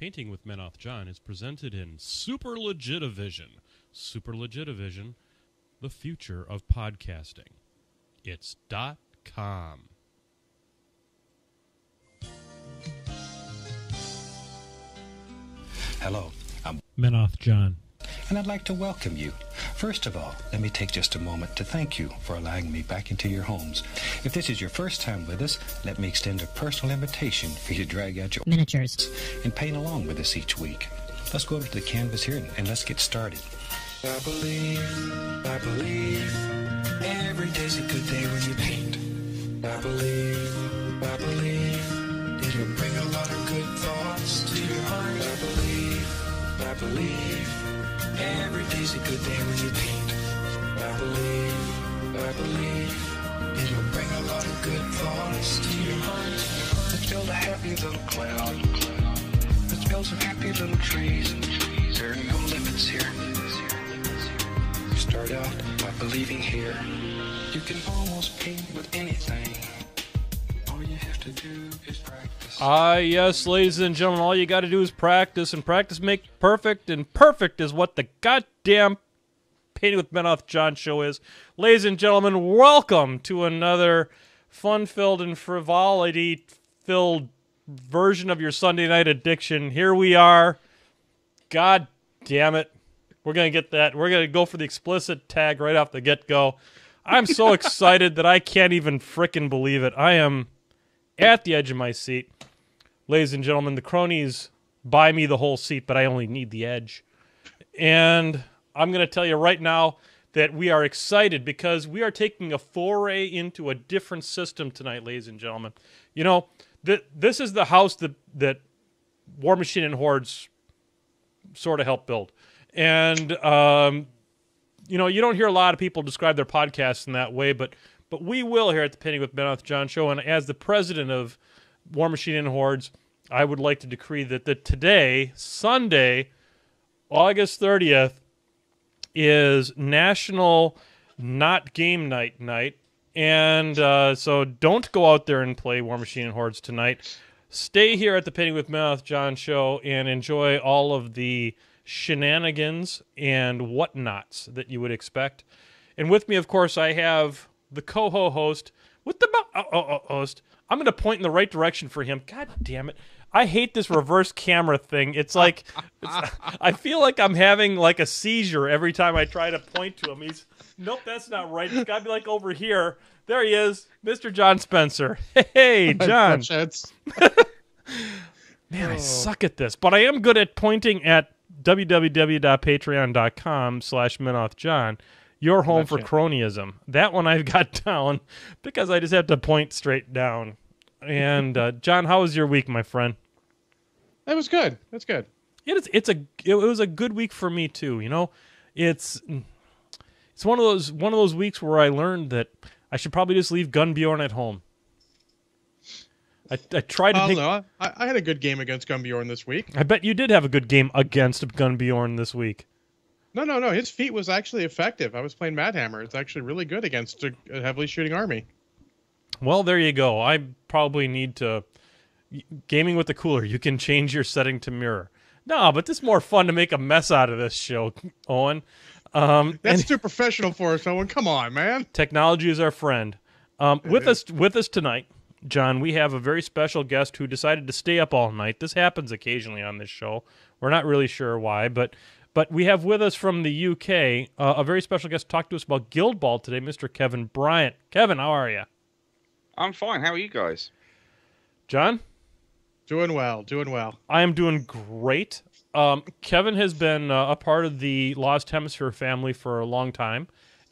Painting with Menoth John is presented in Super Legitivision. Super Legitivision, the future of podcasting. It's dot com. Hello, I'm Menoth John. and I'd like to welcome you. First of all, let me take just a moment to thank you for allowing me back into your homes. If this is your first time with us, let me extend a personal invitation for you to drag out your miniatures. and paint along with us each week. Let's go over to the canvas here and, and let's get started. I believe, I believe, every day's a good day when you paint. I believe, I believe, it'll bring a lot of good thoughts to your heart. I believe, I believe, every day's a good day when you paint. I believe, I believe, it'll bring a lot of good thoughts to your heart. Let's build a happy little cloud. Let's build some happy little trees. There are no limits here. Start out by believing here. You can almost paint with anything. Ah, yes, ladies and gentlemen, all you got to do is practice, and practice make perfect, and perfect is what the goddamn Painting with Menoth John show is. Ladies and gentlemen, welcome to another fun filled and frivolity filled version of your Sunday night addiction. Here we are. God damn it. We're going to get that. We're going to go for the explicit tag right off the get go. I'm so excited that I can't even frickin' believe it. I am at the edge of my seat. Ladies and gentlemen, the cronies buy me the whole seat, but I only need the edge. And I'm going to tell you right now that we are excited because we are taking a foray into a different system tonight, ladies and gentlemen. You know, th- this is the house that, that War Machine and Hordes sort of helped build. And, um, you know, you don't hear a lot of people describe their podcasts in that way, but but we will here at the Penny with Menoth John show. And as the president of War Machine and Hordes, I would like to decree that, the today, Sunday, August 30th, is National Not Game Night night. And uh, so don't go out there and play War Machine and Hordes tonight. Stay here at the Penny with Mouth John show and enjoy all of the shenanigans and whatnots that you would expect. And with me, of course, I have the co host with the mo- oh, oh, oh, host. I'm going to point in the right direction for him. God damn it. I hate this reverse camera thing. It's like it's, I feel like I'm having like a seizure every time I try to point to him. He's nope, that's not right. It's got to be like over here. There he is, Mr. John Spencer. Hey, John. Man, I suck at this, but I am good at pointing at www.patreon.com slash menothjohn, your home for Gotcha. cronyism. That one I've got down because I just have to point straight down. And uh, John, how was your week, my friend? that was good. That's good. It is. It's a. It was a good week for me too. You know, it's it's one of those one of those weeks where I learned that I should probably just leave Gunnbjorn at home. I, I tried to I take. I, I had a good game against Gunnbjorn this week. I bet you did have a good game against Gunnbjorn this week. No, no, no. His feet was actually effective. I was playing Mad Hammer. It's actually really good against a, heavily shooting army. Well, there you go. I probably need to gaming with the cooler. You can change your setting to mirror. No, but this is more fun to make a mess out of this show, Owen. Um, That's and too professional for us, Owen. Come on, man. technology is our friend. Um, with us, with us tonight, John, we have a very special guest who decided to stay up all night. This happens occasionally on this show. We're not really sure why, but but we have with us from the UK uh, a very special guest to talk to us about Guild Ball today, Mr. Kevin Bryant. Kevin, how are you? I'm fine. How are you guys? John? Doing well. Doing well. I am doing great. Um, Kevin has been uh, a part of the Lost Hemisphere family for a long time,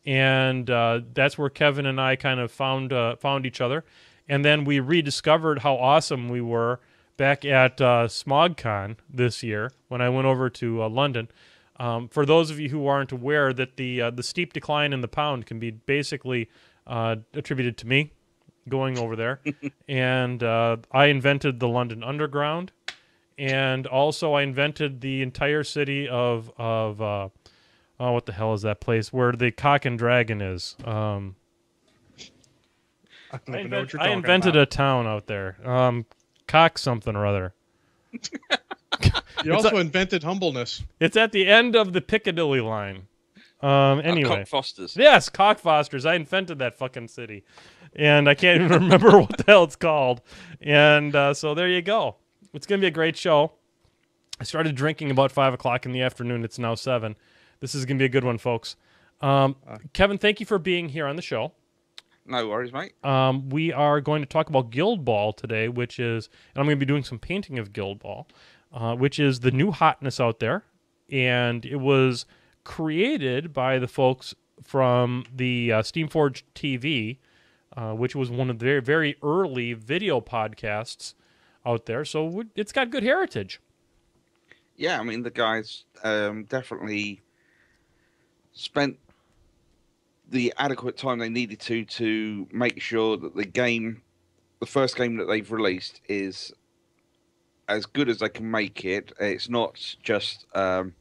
and uh, that's where Kevin and I kind of found uh, found each other. And then we rediscovered how awesome we were back at uh, SmogCon this year when I went over to uh, London. Um, for those of you who aren't aware, that the uh, the steep decline in the pound can be basically uh, attributed to me going over there, and uh, I invented the London Underground, and also I invented the entire city of of uh, oh what the hell is that place where the Cock and Dragon is? Um, I I, even know what invent- you're I invented about. a town out there, um, Cock something or other. You also a- invented humbleness. It's at the end of the Piccadilly line. Um, anyway, Cockfosters. yes, Cockfosters. I invented that fucking city, and I can't even remember what the hell it's called. And uh, so there you go. It's gonna be a great show. I started drinking about five o'clock in the afternoon. It's now seven. This is gonna be a good one, folks. Um, Kevin, thank you for being here on the show. No worries, mate. Um, we are going to talk about Guild Ball today, which is, and I'm going to be doing some painting of Guild Ball, uh, which is the new hotness out there. And it was created by the folks from the uh, Steamforged TV, uh, which was one of the very, very early video podcasts out there. So it's got good heritage. Yeah, I mean the guys um, definitely spent the adequate time they needed to to make sure that the game, the first game that they've released, is as good as they can make it. It's not just um,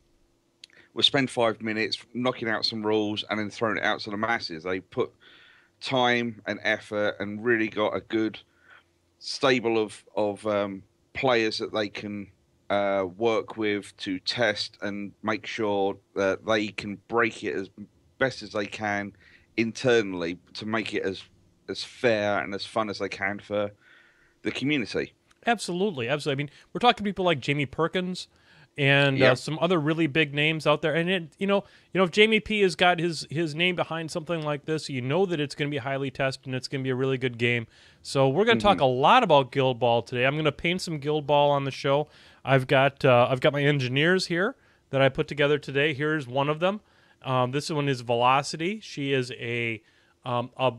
we'll spend five minutes knocking out some rules and then throwing it out to the masses. They put time and effort and really got a good stable of of um, players that they can uh, work with to test and make sure that they can break it as best as they can internally to make it as as fair and as fun as they can for the community. Absolutely, absolutely. I mean, we're talking people like Jamie Perkins and Yeah. uh, some other really big names out there. And it, you know, you know, if Jamie P has got his his name behind something like this, you know that it's going to be highly tested and it's going to be a really good game. So we're going to talk a lot about Guild Ball today. I'm going to paint some Guild Ball on the show. I've got uh, I've got my engineers here that I put together today. Here's one of them. Um, this one is Velocity. She is a um, a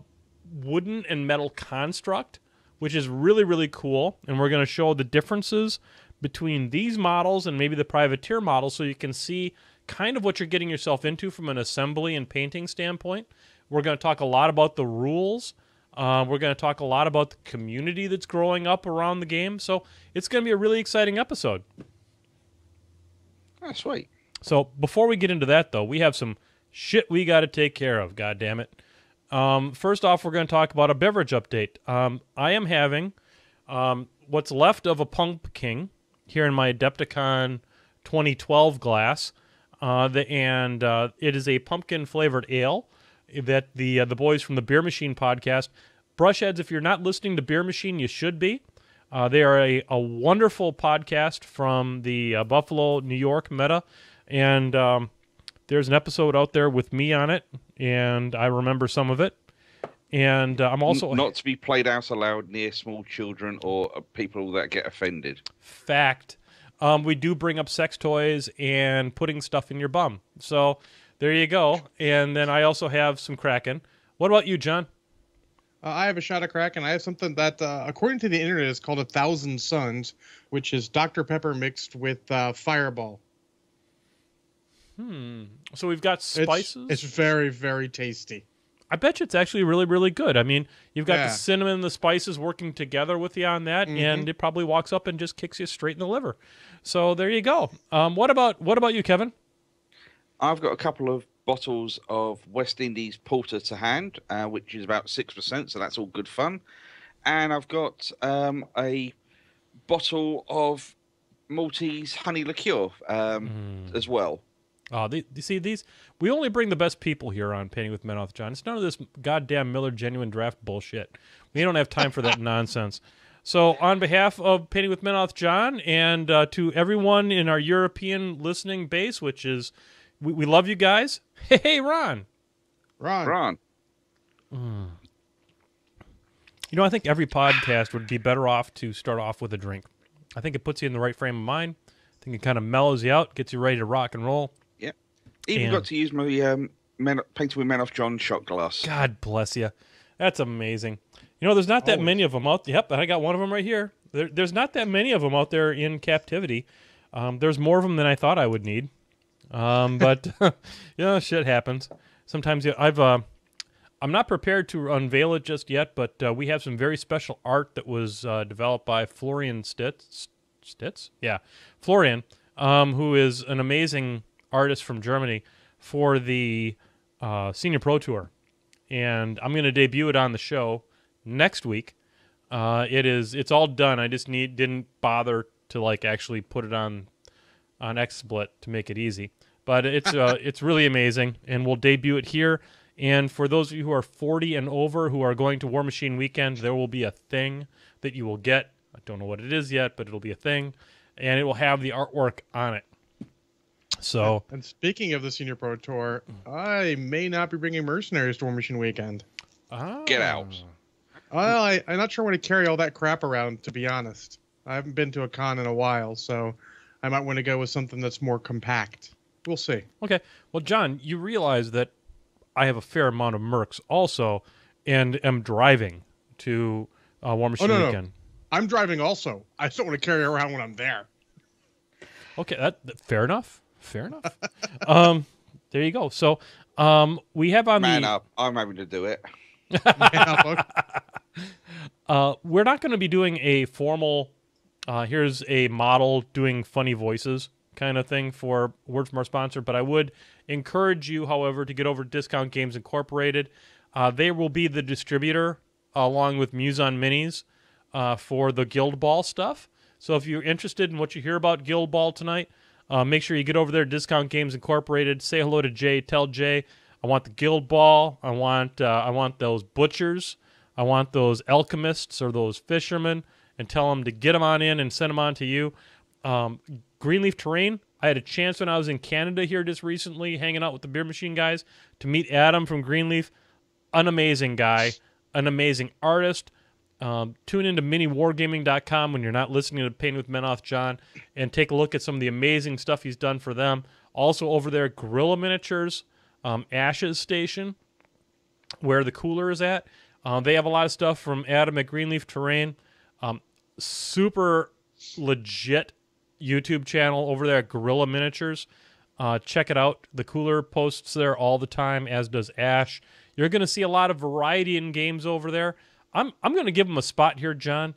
wooden and metal construct, which is really, really cool. And we're going to show the differences between these models and maybe the privateer model so you can see kind of what you're getting yourself into from an assembly and painting standpoint. We're going to talk a lot about the rules. Uh, we're going to talk a lot about the community that's growing up around the game. So it's going to be a really exciting episode. Oh, sweet. So before we get into that, though, we have some shit we got to take care of. God damn it! Um, first off, we're going to talk about a beverage update. Um, I am having um, what's left of a Pumpkin King here in my Adepticon 2012 glass, uh, the, and uh, it is a pumpkin flavored ale that the uh, the boys from the Beer Machine podcast. Brushheads, if you're not listening to Beer Machine, you should be. Uh, they are a, a wonderful podcast from the uh, Buffalo, New York meta. And um, there's an episode out there with me on it, and I remember some of it. And uh, I'm also not to be played out aloud near small children or uh, people that get offended. fact. Um, we do bring up sex toys and putting stuff in your bum. So there you go. And then I also have some Kraken. What about you, John? Uh, I have a shot of crack, and I have something that, uh, according to the internet, is called a Thousand Suns, which is Dr. Pepper mixed with uh, Fireball. So we've got spices. It's very, very tasty. I bet you it's actually really, really good. I mean, you've got the cinnamon and the spices working together with you on that, Mm-hmm. and it probably walks up and just kicks you straight in the liver. So there you go. Um, what about what about you, Kevin? I've got a couple of bottles of West Indies Porter to hand, uh, which is about 6%, so that's all good fun. And I've got um, a bottle of Maltese honey liqueur um, as well. Oh, the, you see these? We only bring the best people here on Painting with Menoth John. It's none of this goddamn Miller Genuine Draft bullshit. We don't have time for that nonsense. So, on behalf of Painting with Menoth John and uh, to everyone in our European listening base, which is we, we love you guys. Hey, hey, Ron. Ron. Ron. You know, I think every podcast would be better off to start off with a drink. I think it puts you in the right frame of mind. I think it kind of mellows you out, gets you ready to rock and roll. Even And- got to use my um, men, painted with Menoth John shot glass. God bless you. That's amazing. You know, there's not that Always. many of them out. Yep, I got one of them right here. There, there's not that many of them out there in captivity. Um, there's more of them than I thought I would need. Um, but you know, shit happens. Sometimes you, I've. Uh, I'm not prepared to unveil it just yet, but uh, we have some very special art that was uh, developed by Florian Stitz. Stitz? Yeah, Florian, um, who is an amazing artist from Germany for the uh, Senior Pro Tour, and I'm going to debut it on the show next week. Uh, it is it's all done. I just need didn't bother to like actually put it on on XSplit to make it easy. But it's uh, it's really amazing, and we'll debut it here. And for those of you who are 40 and over who are going to War Machine Weekend, there will be a thing that you will get. I don't know what it is yet, but it'll be a thing, and it will have the artwork on it. So, And speaking of the Senior Pro Tour, I may not be bringing mercenaries to War Machine Weekend. Get ah. out. Well, I, I'm not sure when to carry all that crap around, to be honest. I haven't been to a con in a while, so I might want to go with something that's more compact. We'll see. Okay. Well, John, you realize that I have a fair amount of Mercs also, and am driving to uh, War Machine no, no. Weekend. I'm driving also. I just don't want to carry around when I'm there. Okay, that, that- fair enough. Fair enough. um, there you go. So, um, we have on Man the up. I'm having to do it. Uh, we're not going to be doing a formal. Uh, here's a model doing funny voices kind of thing for word from our sponsor, but I would encourage you, however, to get over to Discount Games Incorporated. Uh, they will be the distributor along with Muse on Minis uh, for the Guild Ball stuff. So if you're interested in what you hear about Guild Ball tonight, uh, make sure you get over there Discount Games Incorporated. Say hello to Jay. Tell Jay I want the Guild Ball. I want uh, I want those butchers. I want those alchemists or those fishermen, and tell them to get them on in and send them on to you. Um, Greenleaf Terrain. I had a chance when I was in Canada here just recently, hanging out with the beer machine guys, to meet Adam from Greenleaf. An amazing guy, an amazing artist. Um, tune into miniwargaming.com when you're not listening to Pain with Menoth John and take a look at some of the amazing stuff he's done for them. Also, over there, Guerrilla Miniatures, um, Ashes Station, where the cooler is at. Um, they have a lot of stuff from Adam at Greenleaf Terrain. Um, super legit YouTube channel over there at Guerrilla Miniatures. Uh, check it out. The cooler posts there all the time, as does Ash. You're going to see a lot of variety in games over there. I'm I'm going to give them a spot here, John.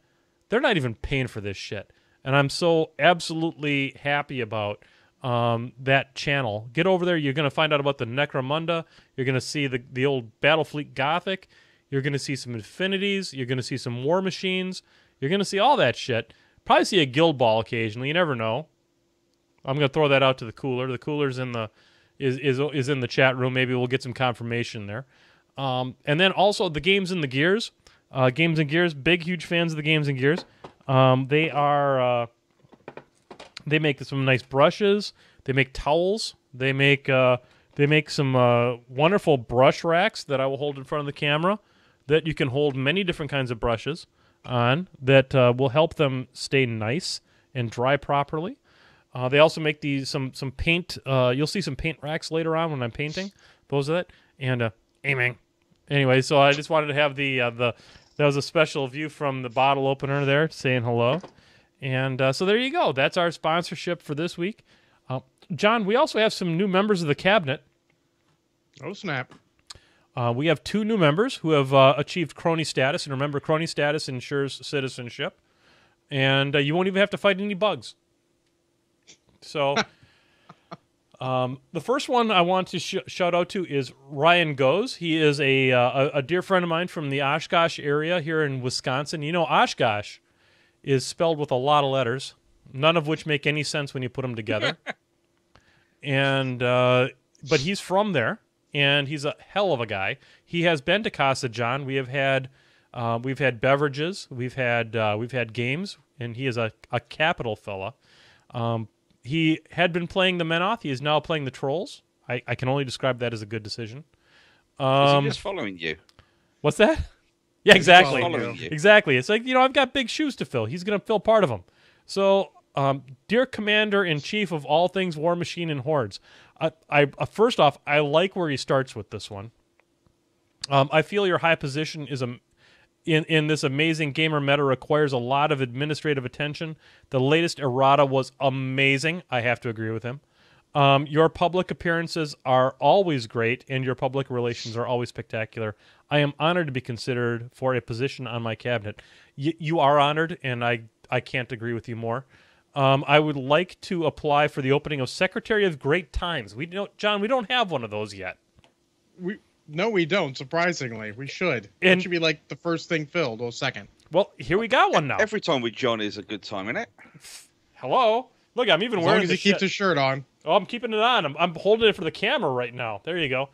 They're not even paying for this shit, and I'm so absolutely happy about um, that channel. Get over there. You're going to find out about the Necromunda. You're going to see the the old Battlefleet Gothic. You're going to see some Infinities. You're going to see some War Machines. You're going to see all that shit. Probably see a Guild Ball occasionally. You never know. I'm going to throw that out to the cooler. The cooler's in the is is is in the chat room. Maybe we'll get some confirmation there. Um, and then also the games and the gears. Uh, games and gears. Big huge fans of the games and gears. Um, they are uh, they make some nice brushes. They make towels. They make uh, they make some uh, wonderful brush racks that I will hold in front of the camera that you can hold many different kinds of brushes on that uh, will help them stay nice and dry properly. Uh, they also make these some some paint. Uh, you'll see some paint racks later on when I'm painting. Those are it. And aiming. Anyway, so I just wanted to have the the that was a special view from the bottle opener there, saying hello. And uh, so there you go. That's our sponsorship for this week. Uh, John, we also have some new members of the cabinet. Oh snap! Uh, we have two new members who have uh, achieved crony status, and remember, crony status ensures citizenship, and uh, you won't even have to fight any bugs. So, um, the first one I want to sh- shout out to is Ryan Goes. He is a, uh, a dear friend of mine from the Oshkosh area here in Wisconsin. You know, Oshkosh is spelled with a lot of letters, none of which make any sense when you put them together. and uh, but he's from there, and he's a hell of a guy. He has been to Casa John. We have had uh, we've had beverages, we've had uh, we've had games, and he is a, a capital fella. Um, he had been playing the Menoth. He is now playing the Trolls. I, I can only describe that as a good decision. Is Um, he just following you? what's that? Yeah, exactly. Exactly. It's like, you know, I've got big shoes to fill. He's going to fill part of them. So, um, dear Commander in Chief of all things War Machine and Hordes, I, I uh, first off, I like where he starts with this one. Um, I feel your high position is a in in this amazing gamer meta requires a lot of administrative attention. The latest errata was amazing. I have to agree with him. Um, your public appearances are always great, and your public relations are always spectacular. I am honored to be considered for a position on my cabinet. Y- you are honored, and I I can't agree with you more. Um, I would like to apply for the opening of Secretary of Great Times. We don't, John. We don't have one of those yet. We no, we don't. Surprisingly, we should. And- it should be like the first thing filled or second. Well, here we got one now. Every time with John is a good time, isn't it? Hello. Look, I'm even As wearing long as the he keeps his shirt on. Oh, I'm keeping it on. I'm, I'm holding it for the camera right now. There you go.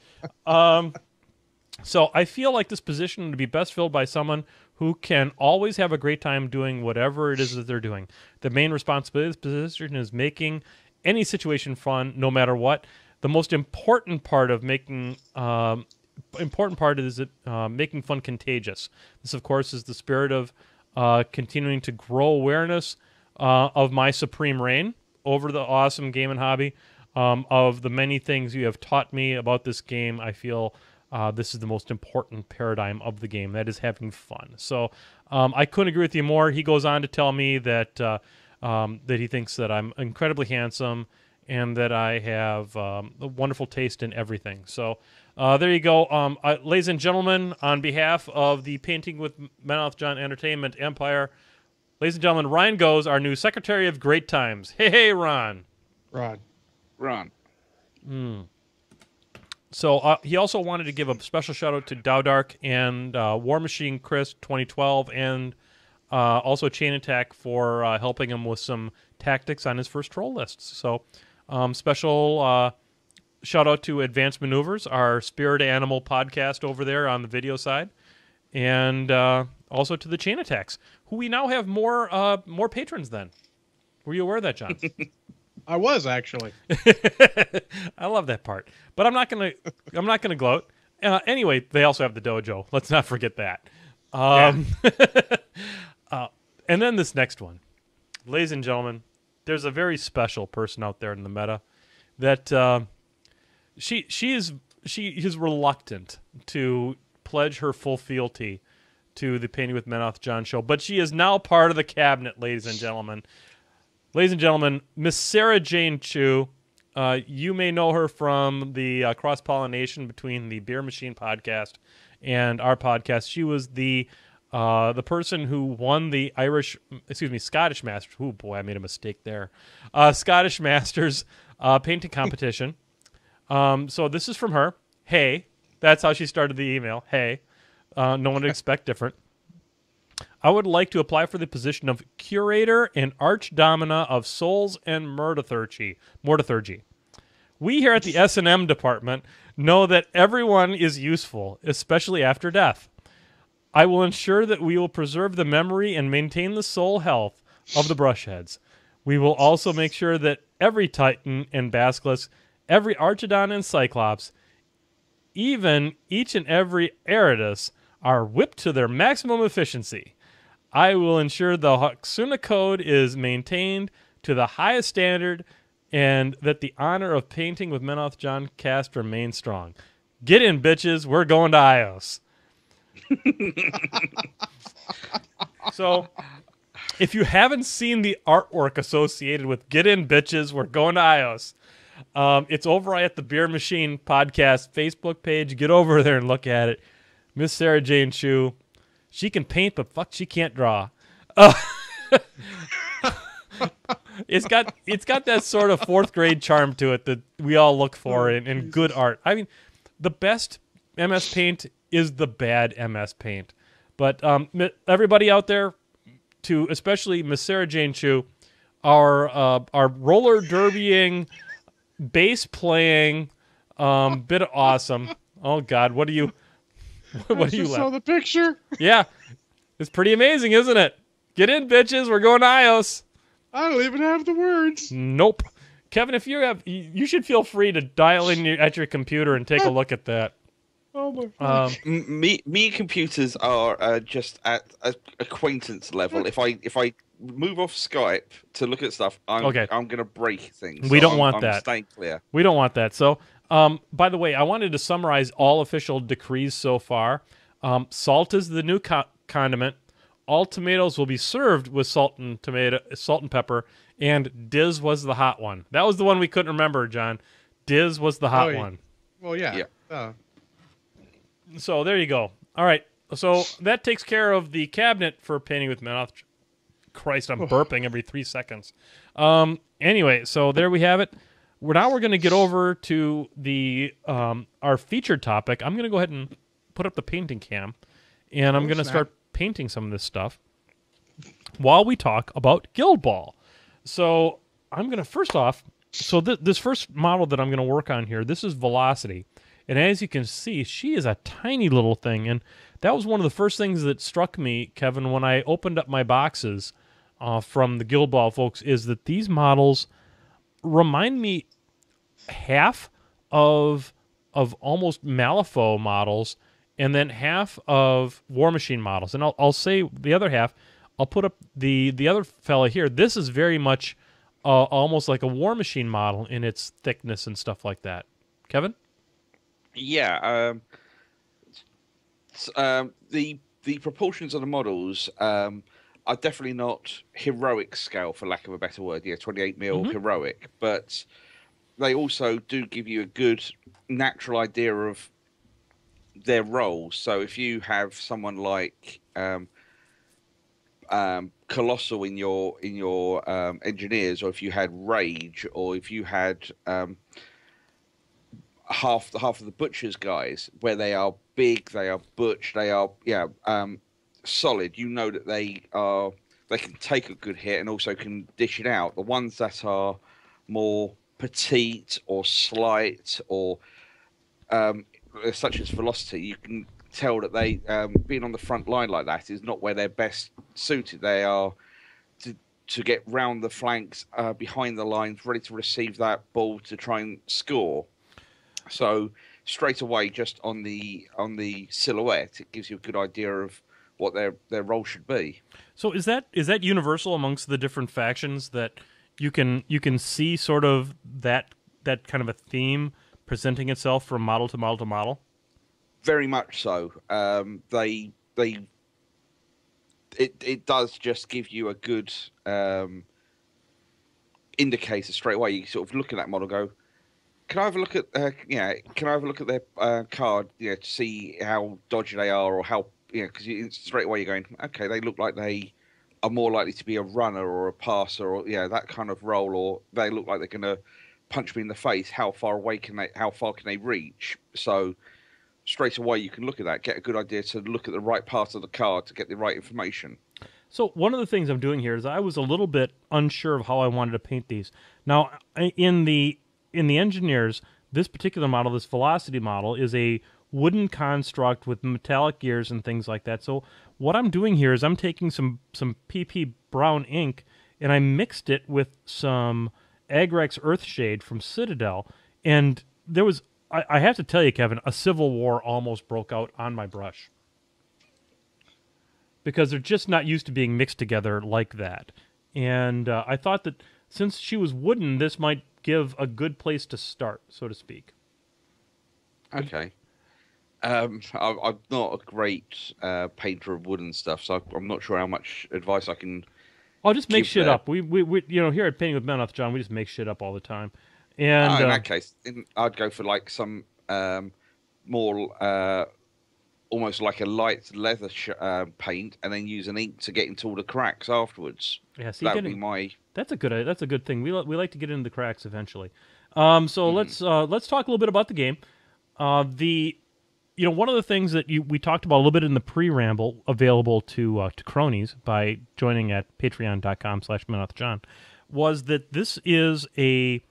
Um, so I feel like this position would be best filled by someone who can always have a great time doing whatever it is that they're doing. The main responsibility of this position is making any situation fun, no matter what. The most important part of making um, important part is it uh, making fun contagious. This, of course, is the spirit of uh, continuing to grow awareness uh, of my supreme reign over the awesome game and hobby. Um, of the many things you have taught me about this game, I feel uh, this is the most important paradigm of the game. That is having fun. So um, I couldn't agree with you more. He goes on to tell me that uh, um, that he thinks that I'm incredibly handsome and that I have um, a wonderful taste in everything. So uh, there you go, um, uh, ladies and gentlemen. On behalf of the Painting with Menoth John Entertainment Empire, ladies and gentlemen, Ryan goes, our new Secretary of Great Times. Hey, hey, Ron. Ron. Ron. Run. So uh, he also wanted to give a special shout out to Dowdark and uh, War Machine Chris 2012 and uh, also Chain Attack for uh, helping him with some tactics on his first troll lists. So um, special uh, shout out to Advanced Maneuvers, our spirit animal podcast over there on the video side, and uh, also to the Chain Attacks, who we now have more uh, more patrons than. Were you aware of that, John? I was actually. I love that part, but I'm not gonna. I'm not gonna gloat. Uh, anyway, they also have the dojo. Let's not forget that. Um, uh, and then this next one, ladies and gentlemen, there's a very special person out there in the meta that uh, she she is she is reluctant to pledge her full fealty to the Painting with Menoth John show, but she is now part of the cabinet, ladies and gentlemen. Ladies and gentlemen, Miss Sarah Jane Chu. Uh, you may know her from the uh, cross pollination between the Beer Machine podcast and our podcast. She was the uh, the person who won the Irish, excuse me, Scottish Masters. Oh boy, I made a mistake there. Uh, Scottish Masters uh, painting competition. Um, so this is from her. Hey, that's how she started the email. Hey, uh, no one would expect different. I would like to apply for the position of curator and archdomina of souls and mortithurgy. Mortithurgy. We here at the S&M department know that everyone is useful, especially after death. I will ensure that we will preserve the memory and maintain the soul health of the brushheads. We will also make sure that every Titan and Basilisk, every Archidon and Cyclops, even each and every Aradus are whipped to their maximum efficiency. I will ensure the Haksuna code is maintained to the highest standard and that the honor of painting with Menoth John Cast remains strong. Get in, bitches. We're going to Ios. so, if you haven't seen the artwork associated with Get In, bitches, we're going to Ios. Um, it's over at the Beer Machine Podcast Facebook page. Get over there and look at it. Miss Sarah Jane Chu, she can paint, but fuck, she can't draw. Uh, it's got it's got that sort of fourth grade charm to it that we all look for in, in good art. I mean, the best MS Paint is the bad MS Paint. But um, everybody out there, to especially Miss Sarah Jane Chu, our uh, our roller derbying, bass playing, um, bit of awesome. Oh God, what do you? What do you just saw the picture. Yeah, it's pretty amazing, isn't it? Get in, bitches. We're going to Ios. I don't even have the words. Nope. Kevin, if you have, you you should feel free to dial in your, at your computer and take a look at that. Oh my. Um, M- Me, me computers are uh, just at a acquaintance level. If I if I move off Skype to look at stuff, I'm Okay. I'm gonna break things. We So don't I'm- want I'm that. Staying clear. We don't want that. So, um, by the way, I wanted to summarize all official decrees so far. Um, salt is the new co- condiment. All tomatoes will be served with salt and tomato, salt and pepper. And Diz was the hot one. That was the one we couldn't remember, John. Diz was the hot Oh, yeah. one. Well, yeah. Yeah. Uh, So there you go. All right. So that takes care of the cabinet for painting with mouth. Christ, I'm burping every three seconds. Um. Anyway, so there we have it. We're now we're going to get over to the um our featured topic. I'm going to go ahead and put up the painting cam, and I'm Oh, going to start painting some of this stuff while we talk about Guild Ball. So I'm gonna first off. So th- this first model that I'm gonna work on here, this is Velocity, and as you can see, she is a tiny little thing, and that was one of the first things that struck me, Kevin, when I opened up my boxes uh, from the Guild Ball folks, is that these models remind me half of of almost Malifaux models, and then half of War Machine models. And I'll, I'll say the other half. I'll put up the the other fella here. This is very much uh, almost like a War Machine model in its thickness and stuff like that. Kevin, Yeah. Um, um, the the proportions of the models um, are definitely not heroic scale, for lack of a better word. Yeah, 28 mil Mhm. heroic, but they also do give you a good natural idea of their roles. So if you have someone like um, um, Colossus in your in your um, engineers, or if you had Rage, or if you had um, half the half of the butchers guys where they are big they are butch they are yeah um solid you know that they are they can take a good hit and also can dish it out. The ones that are more petite or slight or um such as velocity you can tell that they um being on the front line like that is not where they're best suited. They are to to get round the flanks uh, behind the lines ready to receive that ball to try and score so straight away, just on the on the silhouette, it gives you a good idea of what their their role should be. so is that is that universal amongst the different factions that you can you can see sort of that that kind of a theme presenting itself from model to model to model? Very much so. Um, they they it it does just give you a good um, indicator straight away. You sort of look at that model, go. Can I have a look at uh, yeah? Can I have a look at their uh, card? Yeah, to see how dodgy they are or how yeah. Because straight away you're going, okay, they look like they are more likely to be a runner or a passer or yeah that kind of role, or they look like they're gonna punch me in the face. How far away can they? How far can they reach? So straight away you can look at that, get a good idea to look at the right part of the card to get the right information. So one of the things I'm doing here is I was a little bit unsure of how I wanted to paint these. Now, in the in the engineers, this particular model, this velocity model, is a wooden construct with metallic gears and things like that. So what I'm doing here is I'm taking some some PP brown ink and I mixed it with some Agrax Earthshade from Citadel, and there was I, I have to tell you, Kevin, a civil war almost broke out on my brush because they're just not used to being mixed together like that. And uh, I thought that since she was wooden, this might give a good place to start, so to speak. Okay. Um, I, I'm not a great uh, painter of wooden stuff, so I'm not sure how much advice I can. I'll just make shit that. up. We, we, we, you know, here at Painting with Menoth, John, we just make shit up all the time. And Oh, in uh, that case, in, I'd go for like some um, more, uh, almost like a light leather sh- uh, paint, and then use an ink to get into all the cracks afterwards. yeah, see, that would getting, be my. That's a good. That's a good thing. We we like to get into the cracks eventually. Um, so Mm-hmm. let's uh, let's talk a little bit about the game. Uh, the you know one of the things that you, we talked about a little bit in the pre-ramble available to uh, to cronies by joining at patreon.com slash john was that this is a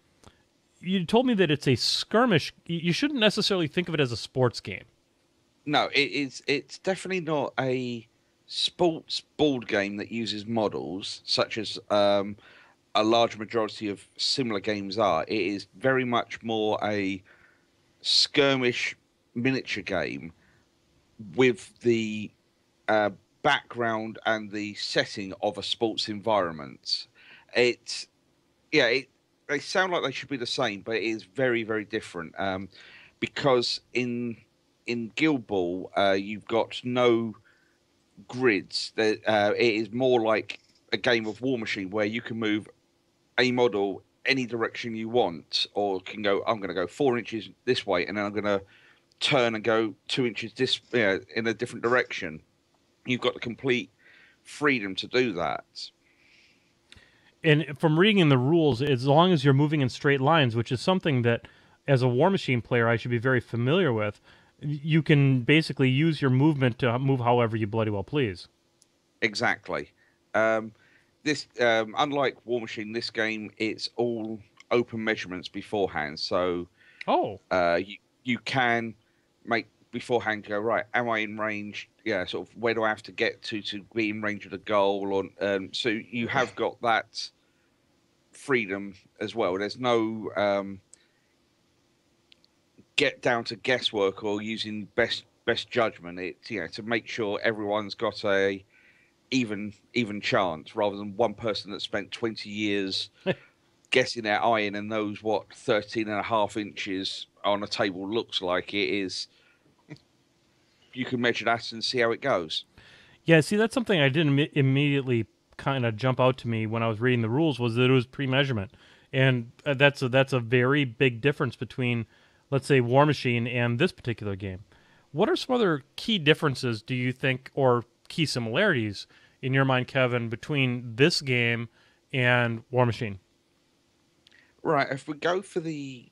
you told me that it's a skirmish you shouldn't necessarily think of it as a sports game No, it is. It's definitely not a sports board game that uses models, such as um, a large majority of similar games are. It is very much more a skirmish miniature game with the uh, background and the setting of a sports environment. It, yeah, it, they sound like they should be the same, but it is very, very different. Um, because in in Guild Ball, uh, you've got no grids. That uh, it is more like a game of War Machine where you can move a model any direction you want, or can go. I'm going to go four inches this way, and then I'm going to turn and go two inches this you know, in a different direction. You've got the complete freedom to do that. and from reading the rules as long as you're moving in straight lines which is something that as a war machine player i should be very familiar with you can basically use your movement to move however you bloody well please Exactly. Um, this um, unlike War Machine, this game it's all open measurements beforehand. So Oh, uh, you you can make beforehand go right. Am I in range? Yeah, sort of where do I have to get to to be in range of the goal? Or um, so you have got that freedom as well. There's no um, get down to guesswork or using best best judgment. It's you know to make sure everyone's got a even even chance rather than one person that spent 20 years guessing their iron and knows what 13 and a half inches on a table looks like it is you can measure that and see how it goes yeah. See, that's something I didn't Im- immediately kind of jump out to me when I was reading the rules was that it was pre-measurement, and uh, that's a, that's a very big difference between, let's say, War Machine and this particular game. What are some other key differences do you think, or key similarities in your mind, Kevin, between this game and War Machine? right if we go for the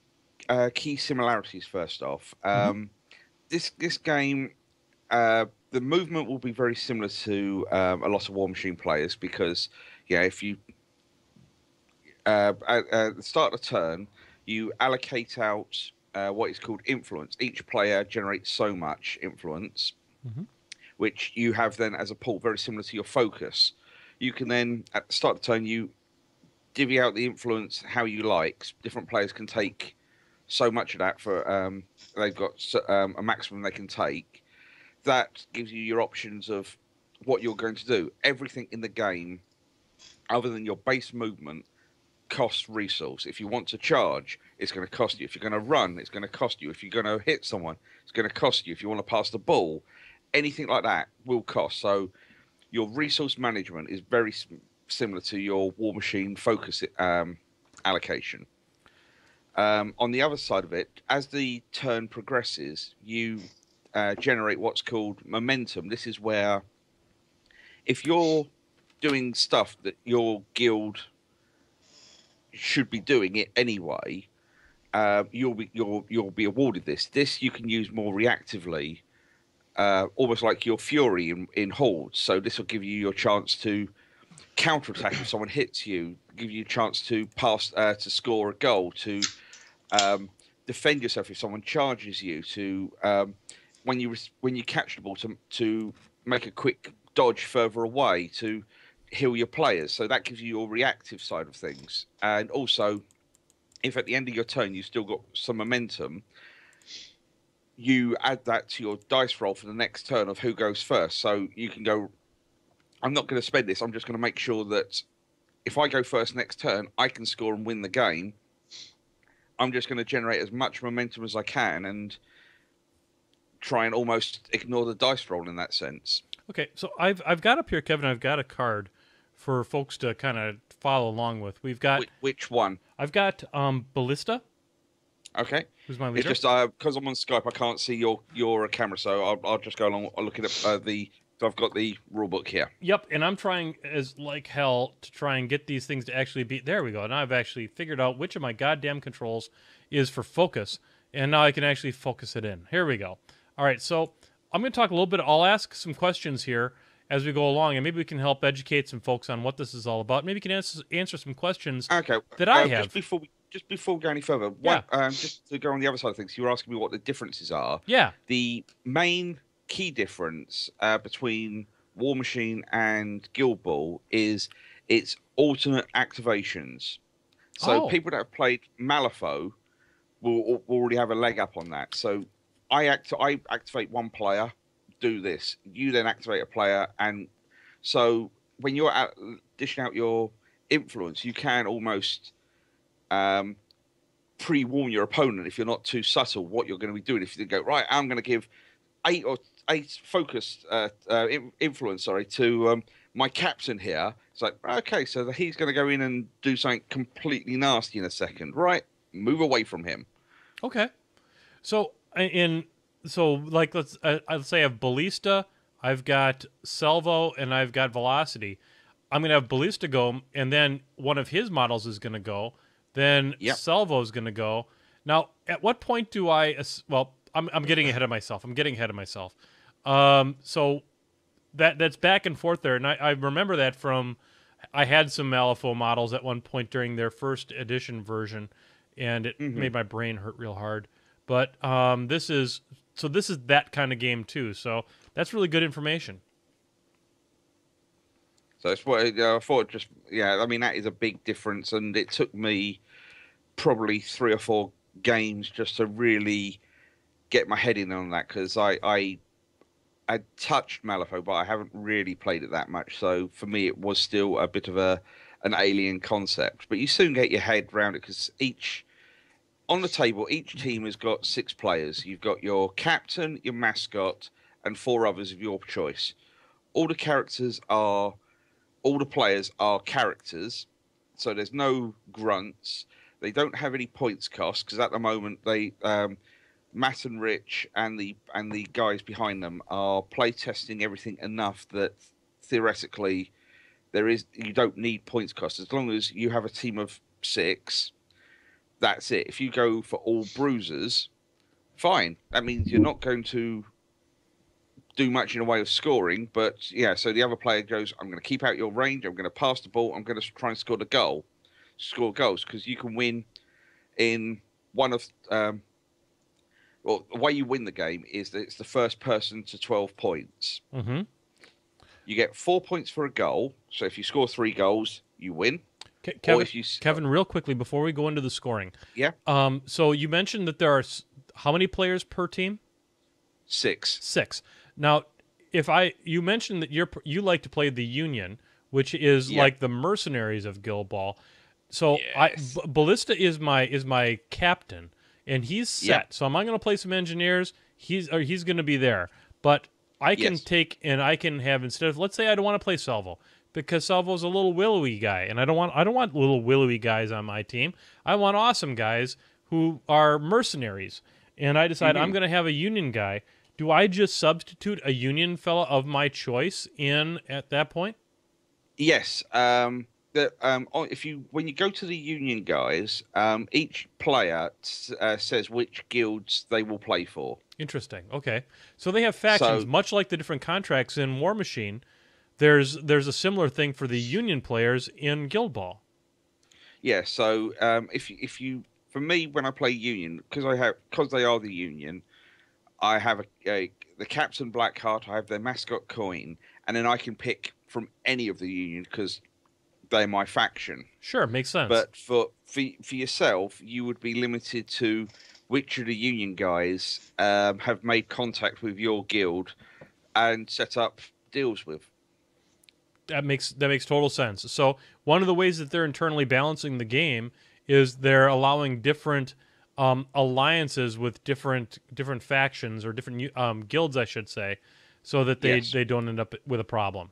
uh, key similarities first off um, this this game uh, the movement will be very similar to um, a lot of War Machine players because yeah if you uh, at, at the start of the turn you allocate out uh, what is called influence. Each player generates so much influence Mhm. which you have then as a pool very similar to your focus. You can then at the start of the turn you divvy out the influence how you like. Different players can take so much of that for um, they've got um, a maximum they can take. That gives you your options of what you're going to do. Everything in the game other than your base movement costs resource. If you want to charge it's going to cost you. If you're going to run it's going to cost you. If you're going to hit someone it's going to cost you. If you want to pass the ball anything like that will cost. So your resource management is very similar to your war machine focus um, allocation. Um, on the other side of it, as the turn progresses, you uh, generate what's called momentum. This is where, if you're doing stuff that your guild should be doing it anyway, uh, you'll be you'll you'll be awarded this. This you can use more reactively, uh, almost like your fury in, in hordes. So this will give you your chance to counterattack if someone hits you, give you a chance to pass uh, to score a goal, to um, defend yourself if someone charges you, to um, when you when you catch the ball to to make a quick dodge further away to heal your players. So that gives you your reactive side of things, and also if at the end of your turn you've still got some momentum. You add that to your dice roll for the next turn of who goes first. So you can go I'm not going to spend this. I'm just going to make sure that if I go first next turn, I can score and win the game. I'm just going to generate as much momentum as I can and try and almost ignore the dice roll in that sense. Okay, so I've I've got up here, Kevin. I've got a card for folks to kind of follow along with. We've got Which, which one? I've got um Ballista, Okay. who's my It's leader. just because I'm on Skype, I can't see your your camera, so I'll, I'll just go along. I'll look at uh, the. So I've got the rule book here. Yep, and I'm trying as like hell to try and get these things to actually be. There we go. Now I've actually figured out which of my goddamn controls is for focus, and now I can actually focus it in. Here we go. All right, so I'm going to talk a little bit. I'll ask some questions here as we go along, and maybe we can help educate some folks on what this is all about. Maybe you can answer, answer some questions. Okay. That I uh, have. Just before we just before we go any further, Yeah. um, just to go on the other side of things, you were asking me what the differences are. Yeah. the main key difference uh, between War Machine and Guild Ball is its alternate activations. So Oh. people that have played Malifaux will, will already have a leg up on that. So I act I activate one player, do this. You then activate a player, and so when you're out, dishing out your influence, you can almost um, pre-warn your opponent if you're not too subtle what you're going to be doing. If you go right, I'm going to give eight or eight focus uh, uh, influence, sorry, to um, my captain here. It's like okay, so he's going to go in and do something completely nasty in a second, right? Move away from him. Okay. So in so like let's uh, let's say I have ballista, I've got salvo, and I've got velocity. I'm gonna have ballista go, and then one of his models is gonna go. Then Yep. salvo is gonna go. Now, at what point do I? Well, I'm I'm getting ahead of myself. I'm getting ahead of myself. Um, so that that's back and forth there, and I, I remember that from I had some Malifaux models at one point during their first edition version, and it Mhm. made my brain hurt real hard. But um, this is so this is that kind of game too. So that's really good information. So it's what I thought. Just yeah, I mean that is a big difference, and it took me probably three or four games just to really get my head in on that because I I I touched Malifaux, but I haven't really played it that much. So for me, it was still a bit of a an alien concept. But you soon get your head around it because each on the table, each team has got six players. You've got your captain, your mascot, and four others of your choice. All the characters are all the players are characters, so there's no grunts. They don't have any points cost because at the moment they um, Matt and Rich and the and the guys behind them are play testing everything enough that theoretically there is you don't need points cost as long as you have a team of six. That's it. If you go for all bruisers, fine. That means you're not going to do much in a way of scoring, but yeah, so the other player goes, I'm going to keep out your range, I'm going to pass the ball, I'm going to try and score the goal, score goals, because you can win in one of, um, well, the way you win the game is that it's the first person to 12 points. Mm-hmm. You get four points for a goal, so if you score three goals, you win. Ke- Kevin, you Kevin, real quickly before we go into the scoring. Yeah. Um. So you mentioned that there are s- how many players per team? Six. Six. Now, if I you mentioned that you're you like to play the Union, which is Yeah. like the mercenaries of Guild Ball. So I Yes. B- Ballista is my is my captain, and he's set. Yeah. So am I going to play some engineers? He's or he's going to be there, but I can Yes. take and I can have instead of let's say I don't want to play Salvo because Salvo's a little willowy guy, and I don't want I don't want little willowy guys on my team. I want awesome guys who are mercenaries, and I decide I'm Mhm. going to have a Union guy. Do I just substitute a Union fella of my choice in at that point? Yes. Um, the, um, if you when you go to the union guys, um, each player uh, says which guilds they will play for. Interesting. Okay, so they have factions, So- much like the different contracts in Warmachine. There's there's a similar thing for the Union players in Guild Ball. Yeah. So um, if you- if you for me when I play union because I have because they are the union, I have a, a the captain Blackheart. I have their mascot coin, and then I can pick from any of the union because they're my faction. Sure, makes sense. But for, for for yourself, you would be limited to which of the union guys um, have made contact with your guild and set up deals with. That makes that makes total sense. So one of the ways that they're internally balancing the game is they're allowing different um, alliances with different different factions or different um, guilds, I should say, so that they Yes. they don't end up with a problem.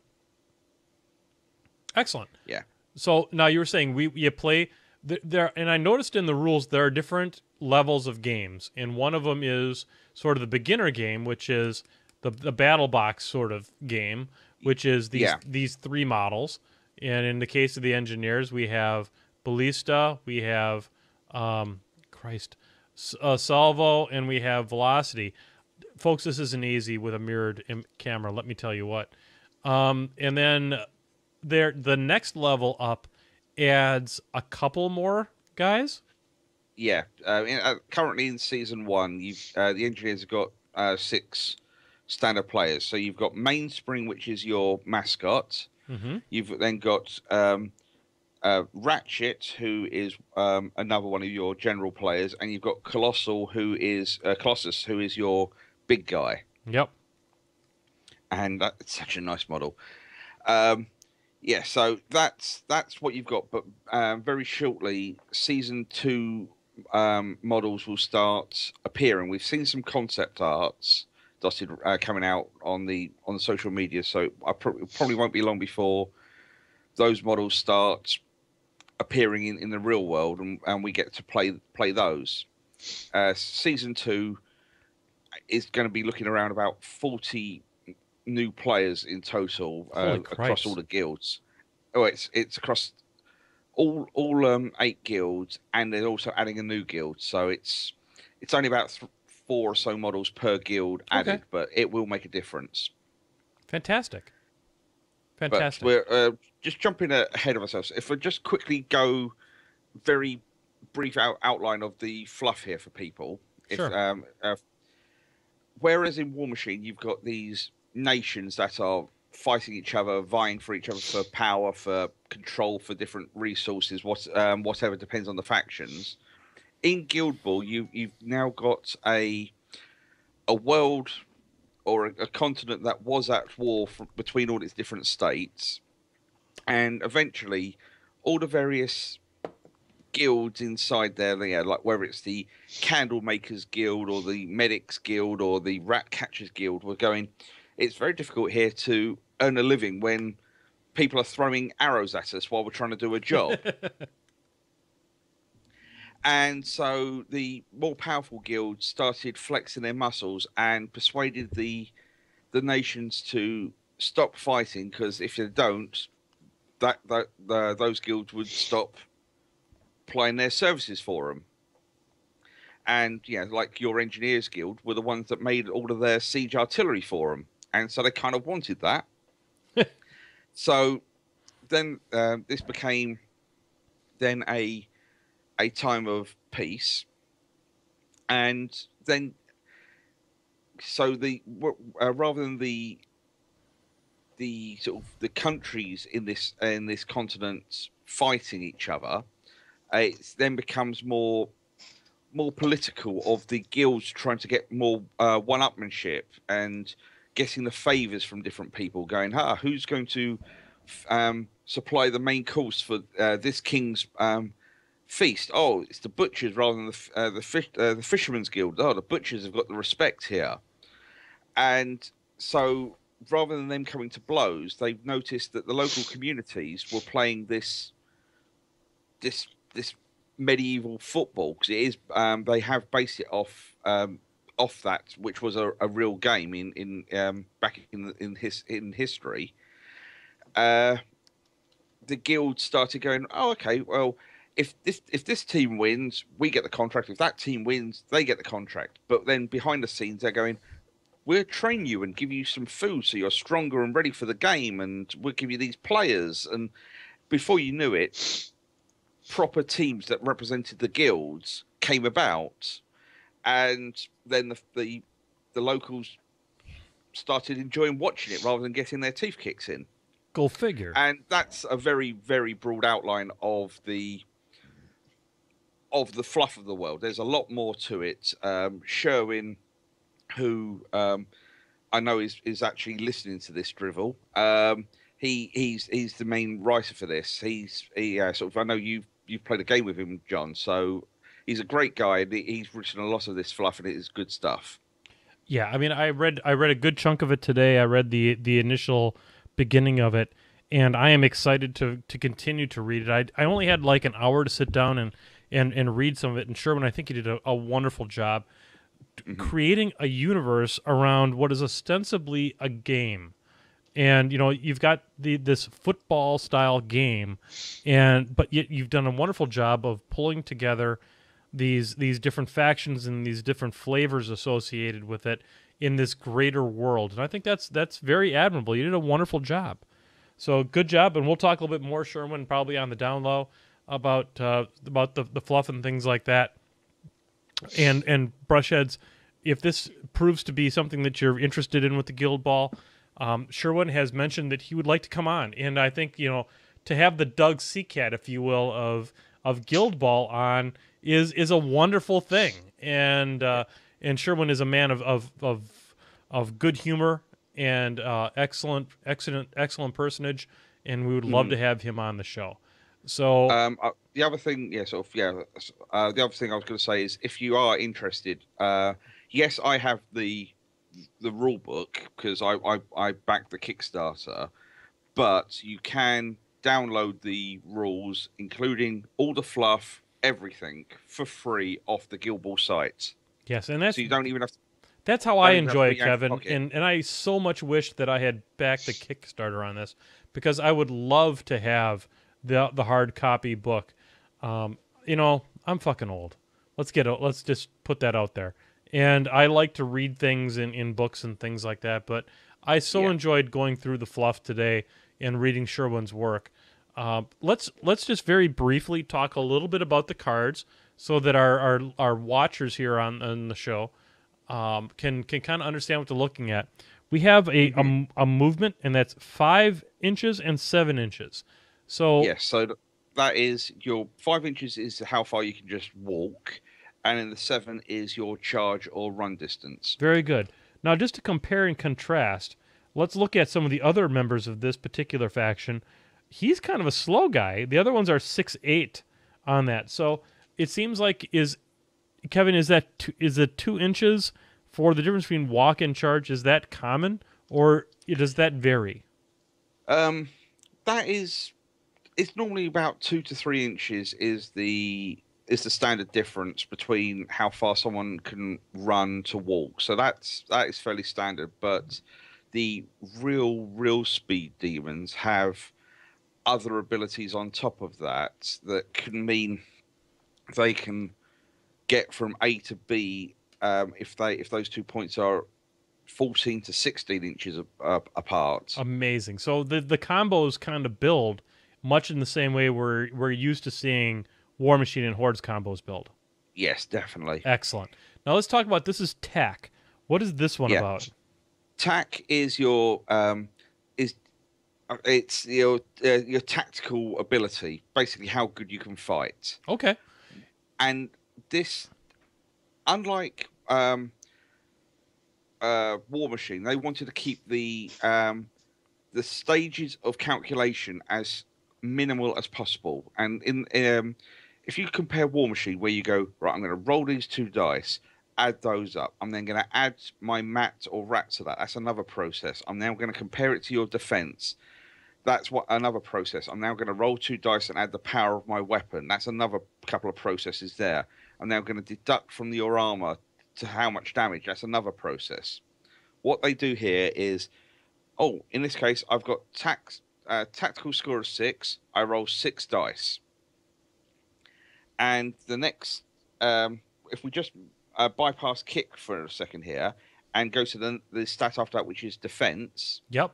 Excellent. Yeah. So now you were saying we you play there, and I noticed in the rules there are different levels of games, and one of them is sort of the beginner game, which is the the battle box sort of game, which is these Yeah. these three models. And in the case of the engineers, we have Ballista, we have um, Christ, uh, Salvo, and we have Velocity. Folks, this isn't easy with a mirrored Im- camera. Let me tell you what. Um, and then there, the next level up adds a couple more guys. Yeah. Uh, in, uh, currently in season one, you've uh, the engineers have got uh, six standard players. So you've got Mainspring, which is your mascot. Mm-hmm. You've then got um, uh, Ratchet, who is um, another one of your general players, and you've got Colossal, who is uh, Colossus, who is your big guy. Yep. and that's such a nice model. Um, yeah, so that's that's what you've got. But um, very shortly, season two um, models will start appearing. We've seen some concept arts dotted uh, coming out on the on the social media, so I pro- probably won't be long before those models start appearing in, in the real world, and, and we get to play play those. Uh, season two is going to be looking around about forty new players in total uh, across all the guilds. Oh, it's it's across all all um, eight guilds, and they're also adding a new guild. So it's it's only about th- four or so models per guild added, Okay. but it will make a difference. Fantastic. Fantastic. But we're uh, just jumping ahead of ourselves. If we just quickly go very brief out, outline of the fluff here for people. If, Sure. Um, uh, whereas in Warmachine, you've got these nations that are fighting each other, vying for each other for power, for control, for different resources, what um, whatever depends on the factions. In Guild Ball, you you've now got a a world or a, a continent that was at war for, between all its different states, and eventually, all the various guilds inside there, yeah, like whether it's the Candle Makers Guild or the Medics Guild or the Rat Catchers Guild, were going. It's very difficult here to earn a living when people are throwing arrows at us while we're trying to do a job. and so the more powerful guilds started flexing their muscles and persuaded the the nations to stop fighting because if they don't, that that the, those guilds would stop playing their services for them. And yeah, like your engineers guild were the ones that made all of their siege artillery for them, and so they kind of wanted that. so then um, this became then a a time of peace, and then so the uh, rather than the the sort of the countries in this in this continent fighting each other, it then becomes more more political of the guilds trying to get more uh, one-upmanship and getting the favors from different people going ah who's going to um, supply the main course for uh, this king's um, feast. Oh it's the butchers rather than the uh, the fish uh, the fishermen's guild. Oh the butchers have got the respect here. And so rather than them coming to blows they've noticed that the local communities were playing this this this medieval football because it is um, they have based it off um, off that which was a, a real game in in um, back in in his in history. Uh, the guild started going, oh okay, well if this if this team wins, we get the contract. If that team wins, they get the contract. But then behind the scenes, they're going, we'll train you and give you some food so you're stronger and ready for the game, and we'll give you these players. And before you knew it, proper teams that represented the guilds came about, and then the the, the locals started enjoying watching it rather than getting their teeth kicked in. Go figure. And that's a very very broad outline of the of the fluff of the world. There's a lot more to it. Um, Sherwin, who um, I know is is actually listening to this drivel. Um, he he's he's the main writer for this. He's he uh, sort of I know you've you've played a game with him, John. So he's a great guy. and He's written a lot of this fluff, and it is good stuff. Yeah, I mean, I read I read a good chunk of it today. I read the the initial beginning of it, and I am excited to to continue to read it. I I only had like an hour to sit down and and and read some of it. And Sherwin, I think he did a, a wonderful job mm-hmm. creating a universe around what is ostensibly a game. And you know you've got the this football style game, and but yet you've done a wonderful job of pulling together these these different factions and these different flavors associated with it in this greater world. And I think that's that's very admirable. You did a wonderful job. So good job, and we'll talk a little bit more, Sherwin, probably on the down low about uh, about the the fluff and things like that. And and brushheads, if this proves to be something that you're interested in with the guild ball, um, Sherwin has mentioned that he would like to come on, and I think you know to have the Doug Seacat, if you will, of of Guild Ball on is is a wonderful thing, and uh, and Sherwin is a man of of of, of good humor and uh, excellent excellent excellent personage, and we would love to have him on the show. So Um, uh, the other thing, yeah, sort of, yeah. Uh, the other thing I was going to say is, if you are interested, uh, yes, I have the the rule book because I, I I back the Kickstarter, but you can download the rules, including all the fluff, everything, for free off the Guild Ball site. yes, and that's So you don't even have to. That's how I Don't even have enjoy it, be out of Kevin. And and I so much wish that I had backed the Kickstarter on this because I would love to have the the hard copy book. Um, you know, I'm fucking old. Let's get it. Let's just put that out there. And I like to read things in, in books and things like that. But I so Yeah. enjoyed going through the fluff today and reading Sherwin's work. Uh, let's let's just very briefly talk a little bit about the cards so that our our, our watchers here on, on the show um, can can kind of understand what they're looking at. We have a, a a movement, and that's five inches and seven inches. So Yes, so that is your five inches is how far you can just walk, and in the seven is your charge or run distance. Very good. Now, just to compare and contrast, let's look at some of the other members of this particular faction. He's kind of a slow guy. The other ones are six eight on that. So it seems like is Kevin is that two, is it two inches for the difference between walk and charge? Is that common or does that vary? Um, that is, it's normally about two to three inches is the is the standard difference between how far someone can run to walk. So that's that is fairly standard. But the real real speed demons have other abilities on top of that that can mean they can get from A to B um, if they if those two points are 14 to 16 inches apart. Amazing. So the the combos kind of build much in the same way we're we're used to seeing Warmachine and Hordes combos build. Yes, definitely. Excellent. Now let's talk about this is tech. What is this one Yeah. about? Tack is your um, is uh, it's your uh, your tactical ability, basically how good you can fight. Okay. And this, unlike um, uh, Warmachine, they wanted to keep the um, the stages of calculation as minimal as possible. And in um, if you compare Warmachine, where you go right, I'm going to roll these two dice, add those up. I'm then going to add my mat or rat to that. That's another process. I'm now going to compare it to your defense. That's what another process. I'm now going to roll two dice and add the power of my weapon. That's another couple of processes there. I'm now going to deduct from your armor to how much damage. That's another process. What they do here is, oh, in this case, I've got tax, uh, tactical score of six. I roll six dice. And the next, um, if we just uh, bypass kick for a second here and go to the, the stat after that, which is defense, Yep.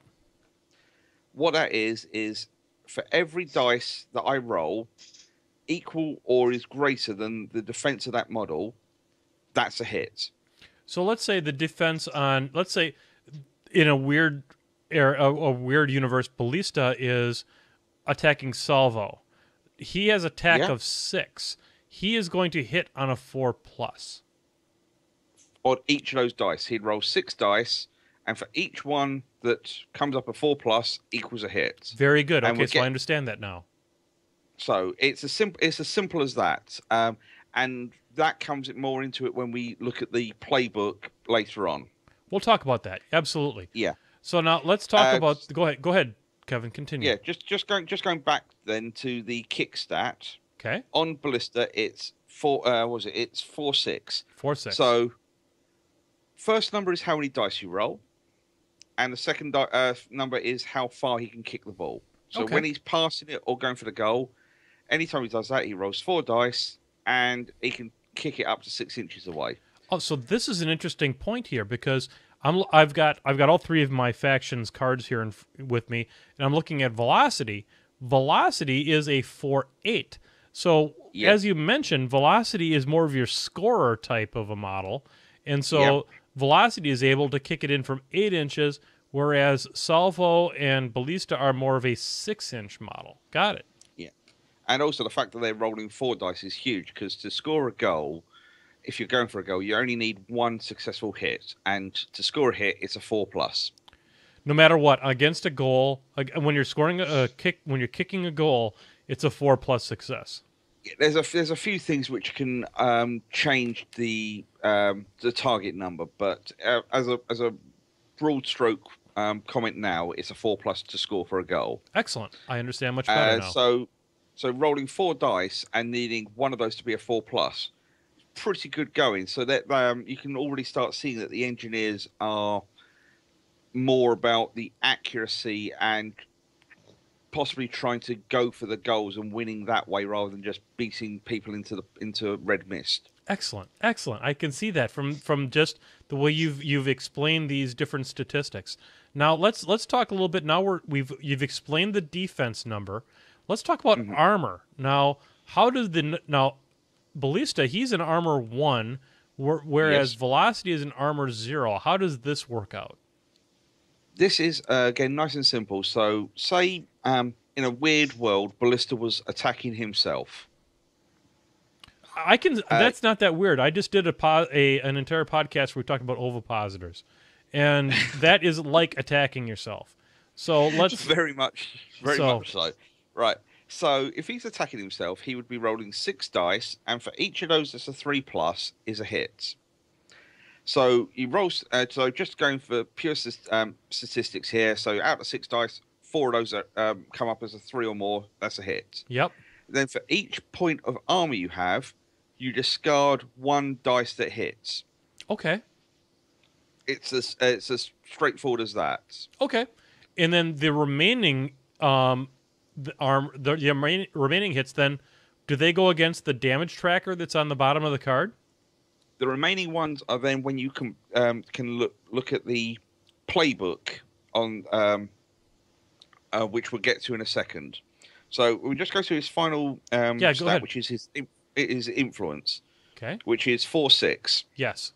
what that is is for every dice that I roll equal or is greater than the defense of that model, that's a hit. So let's say the defense on let's say in a weird air a, a weird universe, Ballista is attacking Salvo. He has attack Yeah. of six. He is going to hit on a four plus. On each of those dice, he'd roll six dice, and for each one that comes up a four plus equals a hit. Very good. And Okay, so I understand that now. So it's as simple it's as simple as that. Um, and that comes more into it when we look at the playbook later on. We'll talk about that. Absolutely. Yeah. So now let's talk Uh, about go ahead go ahead, Kevin, continue. Yeah, just just going just going back then to the kick stat. Okay. on ballista it's four uh was it it's four six Four six. so first number is how many dice you roll and the second di- uh, number is how far he can kick the ball so Okay. when he's passing it or going for the goal anytime he does that he rolls four dice and he can kick it up to six inches away Oh, so this is an interesting point here because I'm I've got I've got all three of my factions cards here in, with me, and I'm looking at velocity. Velocity is a four eight. So Yeah. as you mentioned, velocity is more of your scorer type of a model, and so Yeah. velocity is able to kick it in from eight inches, whereas Salvo and Ballista are more of a six inch model. Got it. Yeah, and also the fact that they're rolling four dice is huge because to score a goal if you're going for a goal you only need one successful hit and to score a hit it's a four plus. No matter what against a goal when you're scoring a, a kick when you're kicking a goal it's a four plus success. There's a there's a few things which can um, change the um, the target number, but uh, as a as a broad stroke um, comment now, it's a four plus to score for a goal. excellent. I understand much better Uh, now. so so rolling four dice and needing one of those to be a four plus, pretty good going. So that um, you can already start seeing that the engineers are more about the accuracy and possibly trying to go for the goals and winning that way rather than just beating people into the into red mist. Excellent, excellent. I can see that from from just the way you've you've explained these different statistics. Now let's let's talk a little bit. Now we're we've you've explained the defense number. Let's talk about armor. Now, how does the now Ballista? He's an armor one, wh- whereas Yes. Velocity is an armor zero. How does this work out? This is uh, again nice and simple. So, say um, in a weird world, Ballista was attacking himself. I can. that's not that weird. I just did a, po- a an entire podcast where we talked about ovipositors, and that is like attacking yourself. So let's. very much, very So- much so. Right. So, if he's attacking himself, he would be rolling six dice, and for each of those that's a three plus is a hit. So he rolls. Uh, so just going for pure um, statistics here. So out of six dice, four of those are, um, come up as a three or more. That's a hit. Yep. Then for each point of armor you have, you discard one dice that hits. Okay. It's as it's as straightforward as that. Okay. And then the remaining um the arm the, the remaining, remaining hits then do they go against the damage tracker that's on the bottom of the card? The remaining ones are then when you can um, can look look at the playbook on um, uh, which we'll get to in a second. So we'll just go to his final um, Yeah, go stat, ahead. which is his his influence, Okay. which is four six, Yes.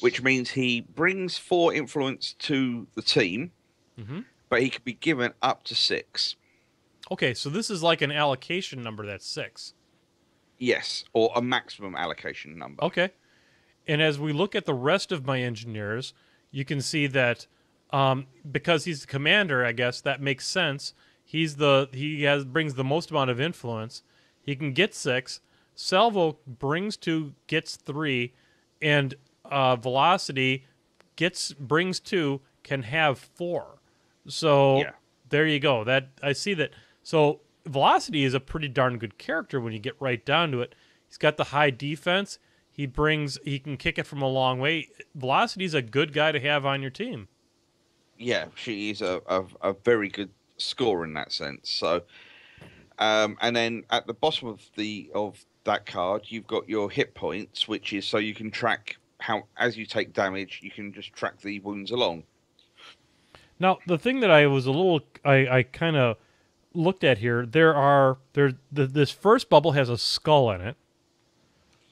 which means he brings four influence to the team, Mhm. but he could be given up to six. Okay, so this is like an allocation number that's 6. Yes, or a maximum allocation number. Okay. And as we look at the rest of my engineers, you can see that um, because he's the commander, I guess that makes sense. He's the he has brings the most amount of influence. He can get six. Salvo brings two, gets three, and uh, Velocity gets brings two, can have four. So Yeah. there you go. That I see that. So Velocity is a pretty darn good character when you get right down to it. He's got the high defense. He brings he can kick it from a long way. Velocity's a good guy to have on your team. yeah, she is a, a, a very good scorer in that sense. So, um, and then at the bottom of the of that card, you've got your hit points, which is so you can track how as you take damage, you can just track the wounds along. Now, the thing that I was a little, I, I kind of looked at here. There are there. The, this first bubble has a skull in it.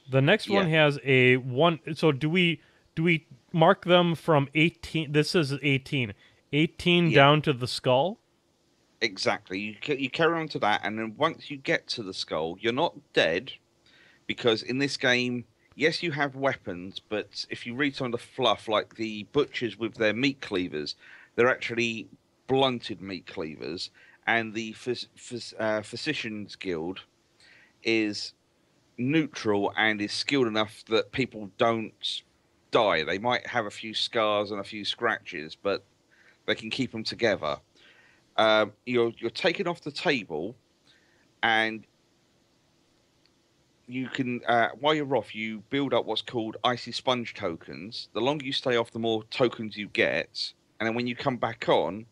The next one has a one. So do we do we mark them from eighteen? This is eighteen. Eighteen Yeah. down to the skull. Exactly. You you carry on to that, and then once you get to the skull, you're not dead, because in this game, yes, you have weapons, but if you read some of the fluff, like the butchers with their meat cleavers, they're actually blunted meat cleavers, and the phys- phys- uh, physicians guild is neutral and is skilled enough that people don't die. They might have a few scars and a few scratches, but they can keep them together um, you're you're taken off the table, and you can uh, while you're off, you build up what's called icy sponge tokens. The longer you stay off, the more tokens you get, and then when you come back on,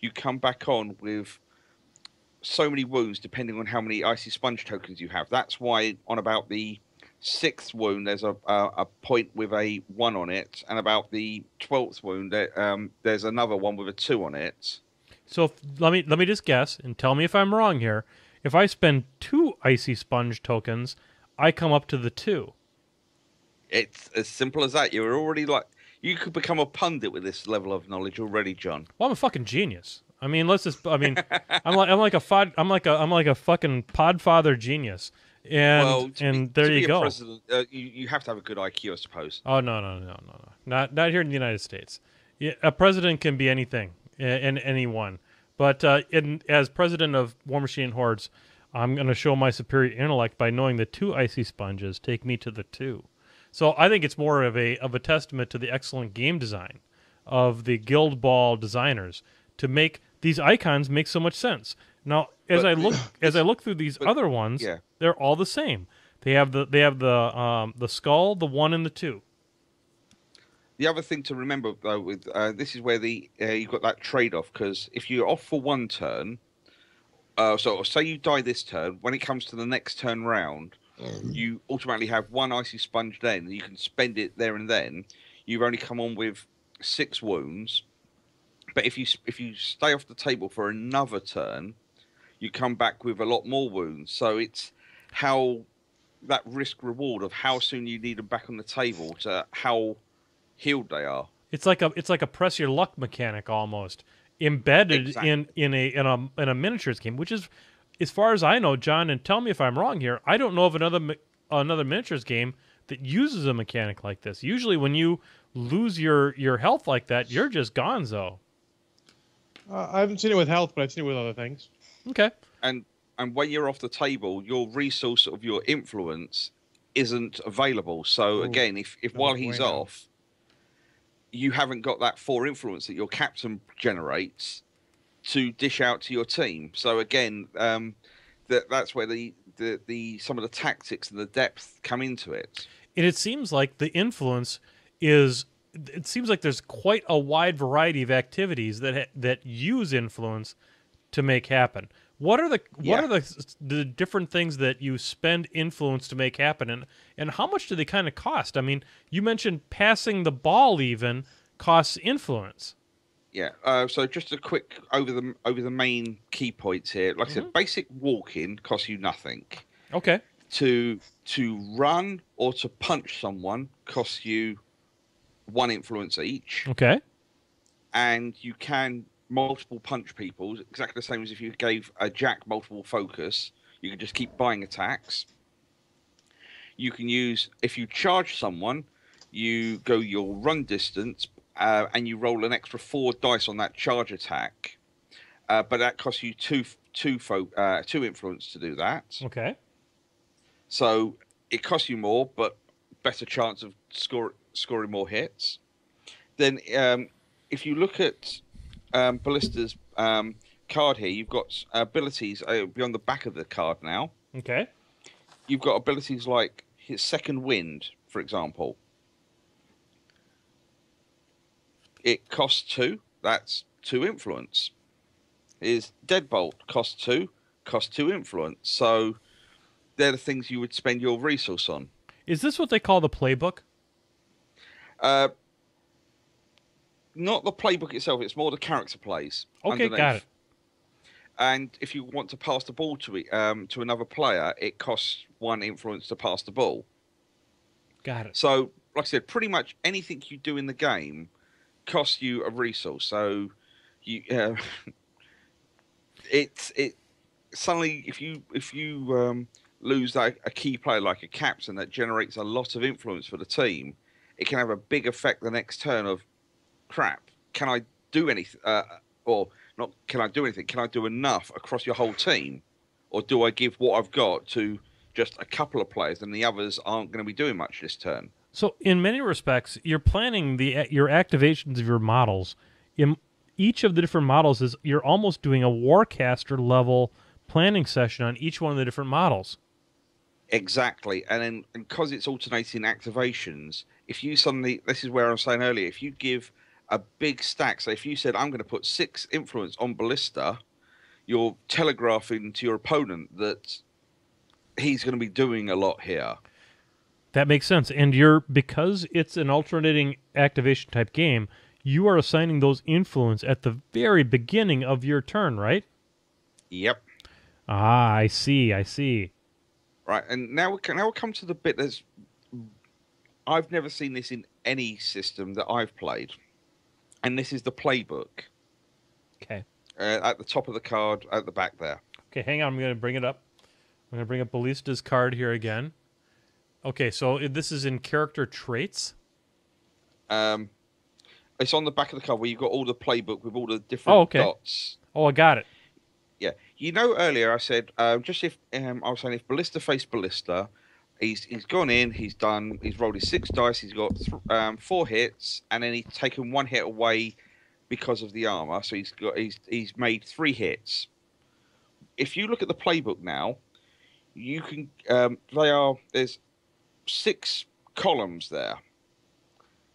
you come back on with so many wounds depending on how many icy sponge tokens you have. That's why on about the sixth wound there's a a, a point with a one on it, and about the twelfth wound um, there's another one with a two on it. So if, let me let me just guess and tell me if I'm wrong here. If I spend two icy sponge tokens, I come up to the two. It's as simple as that. You're already like you could become a pundit with this level of knowledge already, John. Well, I'm a fucking genius. I mean, let's just. I mean, I'm like I'm like a fod, I'm like a I'm like a fucking podfather genius. And well, and be, there you go. President, uh, you you have to have a good IQ, I suppose. Oh no no no no no not not here in the United States. Yeah, a president can be anything a- and anyone, but uh, in, as president of Warmachine Hordes, I'm going to show my superior intellect by knowing the two icy sponges take me to the two. So I think it's more of a of a testament to the excellent game design of the Guild Ball designers to make these icons make so much sense. Now, as But I look as I look through these but- other ones, yeah. they're all the same. They have the they have the um, the skull, the one, and the two. The other thing to remember though, with uh, this is where the uh, you've got that trade off because if you're off for one turn, uh, so say you die this turn, when it comes to the next turn round, you automatically have one icy sponge then, you can spend it there and then. You've only come on with six wounds, but if you if you stay off the table for another turn, you come back with a lot more wounds. So it's how that risk reward of how soon you need them back on the table to how healed they are. It's like a it's like a press your luck mechanic almost embedded Exactly. in in a in a in a miniatures game, which is, as far as I know, John. And tell me if I'm wrong here. I don't know of another another miniatures game that uses a mechanic like this. Usually, when you lose your your health like that, you're just gonzo. Uh, I haven't seen it with health, but I've seen it with other things. Okay. and and when you're off the table, your resource of your influence isn't available. So Ooh, again, if if no while he's bueno. off, you haven't got that four influence that your captain generates to dish out to your team. So again, um, that that's where the, the the some of the tactics and the depth come into it. And it seems like the influence is. It seems like there's quite a wide variety of activities that ha- that use influence to make happen. What are the what Yeah. are the the different things that you spend influence to make happen, and and how much do they kind of cost? I mean, you mentioned passing the ball even costs influence. Yeah. Uh, so just a quick over the over the main key points here. Like I said, basic walking costs you nothing. Okay. to to run or to punch someone costs you one influence each, Okay. and you can multiple punch people exactly the same as if you gave a jack multiple focus. You can just keep buying attacks. You can use if you charge someone, you go your run distance, uh, and you roll an extra four dice on that charge attack. Uh, but that costs you two two fo- uh, two influence to do that. Okay. So it costs you more, but better chance of score, scoring more hits. Then, um, if you look at um, Ballista's um, card here, you've got abilities uh, beyond the back of the card now. Okay. You've got abilities like his second wind, for example. It costs two. That's two influence. His deadbolt costs two. Costs two influence. So they're the things you would spend your resource on. Is this what they call the playbook? Uh, not the playbook itself. It's more the character plays. Okay, got it. And if you want to pass the ball to it, um, to another player, it costs one influence to pass the ball. Got it. So, like I said, pretty much anything you do in the game costs you a resource. So, you uh, it's it suddenly if you if you um, lose that, a key player like a captain that generates a lot of influence for the team, it can have a big effect the next turn of crap. Can I do anything? Uh, or not? Can I do anything? Can I do enough across your whole team, or do I give what I've got to just a couple of players and the others aren't going to be doing much this turn? So, in many respects, you're planning the your activations of your models. In each of the different models is you're almost doing a warcaster level planning session on each one of the different models. Exactly, and then because it's alternating activations, if you suddenly, this is where I was saying earlier, if you give a big stack, so if you said I'm going to put six influence on Ballista, you're telegraphing to your opponent that he's going to be doing a lot here. That makes sense. And you're because it's an alternating activation type game, you are assigning those influence at the very beginning of your turn, right? Yep. Ah, I see. I see. Right, and now we can now we come to the bit that's I've never seen this in any system that I've played, and this is the playbook Okay. uh, at the top of the card at the back there. Okay, hang on. I'm going to bring it up. I'm going to bring up Ballista's card here again. Okay, so this is in character traits. Um, it's on the back of the card where you've got all the playbook with all the different Oh, okay. dots. Oh, I got it. Yeah, you know earlier I said um, just if um, I was saying if Ballista faced Ballista, he's he's gone in, he's done, he's rolled his six dice, he's got th- um, four hits, and then he's taken one hit away because of the armor, so he's got he's he's made three hits. If you look at the playbook now, you can um, they are there's six columns there.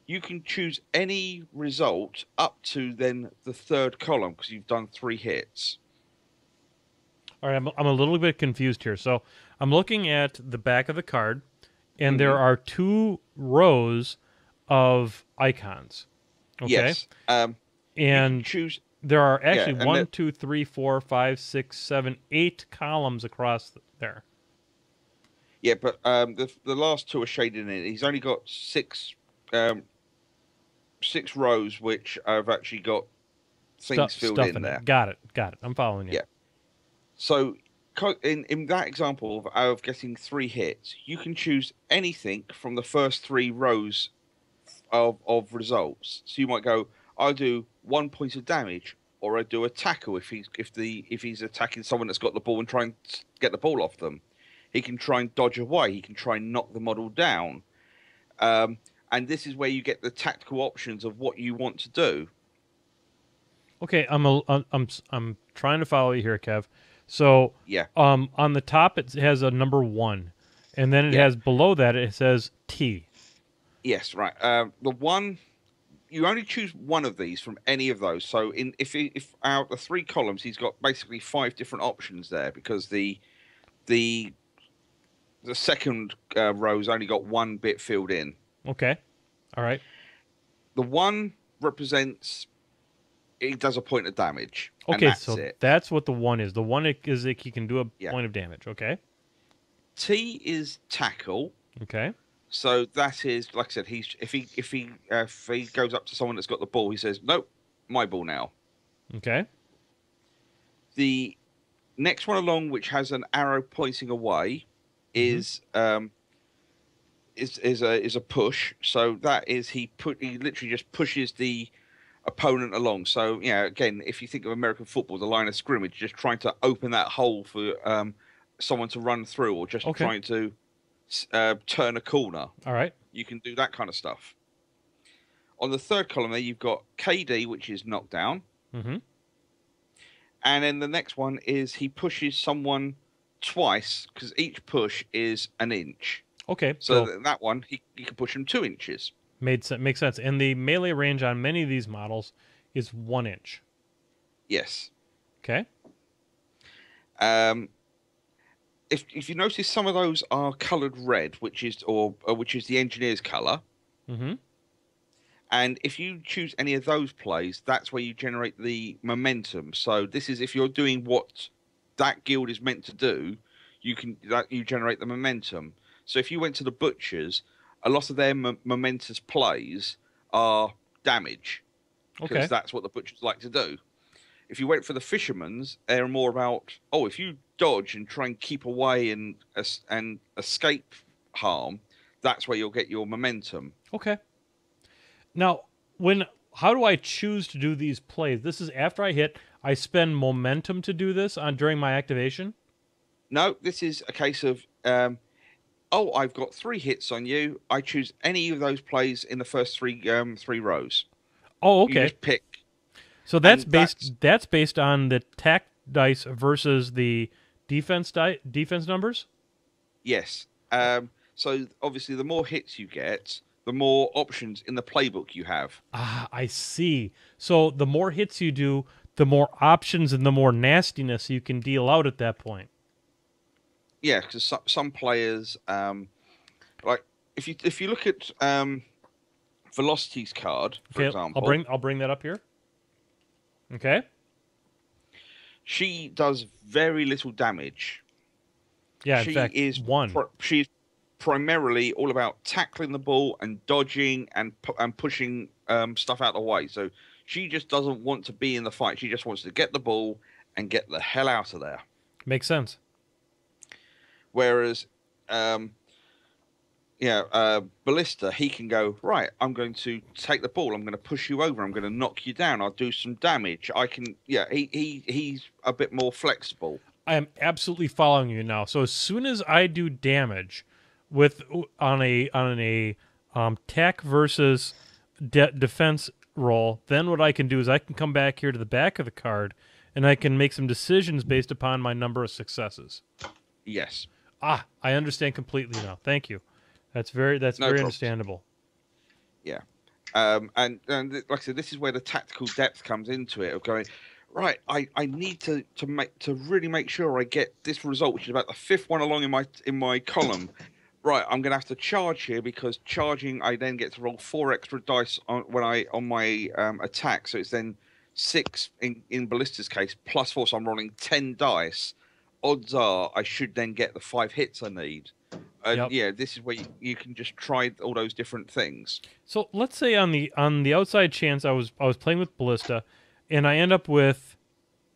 You can choose any result up to then the third column because you've done three hits. All right, I'm, I'm a little bit confused here. So I'm looking at the back of the card, and there Mhm. are two rows of icons. Okay. Yes. Um, And choose. there are actually and one, that- two, three, four, five, six, seven, eight columns across there. Yeah, but um, the the last two are shaded in. He's only got six um, six rows, which I've actually got things Stuff, filled in there. it. Got it. Got it. I'm following you. Yeah. So, in in that example of, of getting three hits, you can choose anything from the first three rows of of results. So you might go, I'll do one point of damage, or I do a tackle if he's if the if he's attacking someone that's got the ball and try and s- get the ball off them. He can try and dodge away. He can try and knock the model down. Um, and this is where you get the tactical options of what you want to do. Okay. I'm a, I'm I'm I'm trying to follow you here, Kev. So Yeah. um on the top it has a number one, and then it Yeah. has below that it says T. Yes, right. Um, the one you only choose one of these from any of those. So in if he, if out the three columns, he's got basically five different options there because the the the second uh, row's only got one bit filled in. Okay. All right. The one represents it does a point of damage. Okay. that's so it. that's what the one is. The one is like he can do a Yeah. point of damage. Okay. T is tackle. Okay. So that is like I said. He's if he if he uh, if he goes up to someone that's got the ball, he says, "Nope, my ball now." Okay. the next one along, which has an arrow pointing away, is um, is is a is a push. So that is he put he literally just pushes the opponent along. So yeah, again, if you think of American football, the line of scrimmage, just trying to open that hole for um, someone to run through, or just Okay. trying to uh, turn a corner. All right. You can do that kind of stuff. On the third column there, you've got KD, which is knockdown. Mm-hmm. and then the next one is he pushes someone twice because each push is an inch. Okay. So So, th- that one he, he can push him two inches. Made sense. Makes sense. And the melee range on many of these models is one inch. Yes. Okay. Um, if if you notice, some of those are coloured red, which is or, or which is the engineer's colour. Mm-hmm. And if you choose any of those plays, that's where you generate the momentum. So this is if you're doing what that guild is meant to do, you can that you generate the momentum. So if you went to the butchers, a lot of their mo- momentous plays are damage because Okay. that's what the butchers like to do. If you went for the fishermen's, they're more about oh, if you dodge and try and keep away and and escape harm, that's where you'll get your momentum. Okay. Now, when how do I choose to do these plays? This is after I hit. I spend momentum to do this on during my activation. No, this is a case of, um, oh, I've got three hits on you. I choose any of those plays in the first three um, three rows. Oh, You okay. just pick. So that's and based that's- that's based on the tack dice versus the defense di- defense numbers. Yes. Um, so obviously, the more hits you get, the more options in the playbook you have. Ah, I see. So the more hits you do, the more options and the more nastiness you can deal out at that point. Yeah, because some, some players, um, like if you if you look at um, Velocity's card, for Okay, example, I'll bring I'll bring that up here. Okay. she does very little damage. Yeah, in she fact, is one. pri- she's primarily all about tackling the ball and dodging and pu- and pushing um, stuff out of the way. So she just doesn't want to be in the fight. She just wants to get the ball and get the hell out of there. Makes sense. Whereas, um, yeah, uh, Ballista, he can go right. I'm going to take the ball. I'm going to push you over. I'm going to knock you down. I'll do some damage. I can. Yeah, he he he's a bit more flexible. I am absolutely following you now. So as soon as I do damage with on a on a um, tech versus de- defense roll, then what I can do is I can come back here to the back of the card and I can make some decisions based upon my number of successes. Yes. Ah, I understand completely now. Thank you. That's very that's No very problems. understandable. Yeah. Um, and, and like I said, this is where the tactical depth comes into it of going, right, I, I need to, to make to really make sure I get this result, which is about the fifth one along in my in my column. Right, I'm gonna have to charge here because charging I then get to roll four extra dice on when I on my um, attack. So it's then six in, in Ballista's case plus four, so I'm rolling ten dice. Odds are I should then get the five hits I need. And Yep. yeah, this is where you, you can just try all those different things. So let's say on the on the outside chance I was I was playing with Ballista, and I end up with.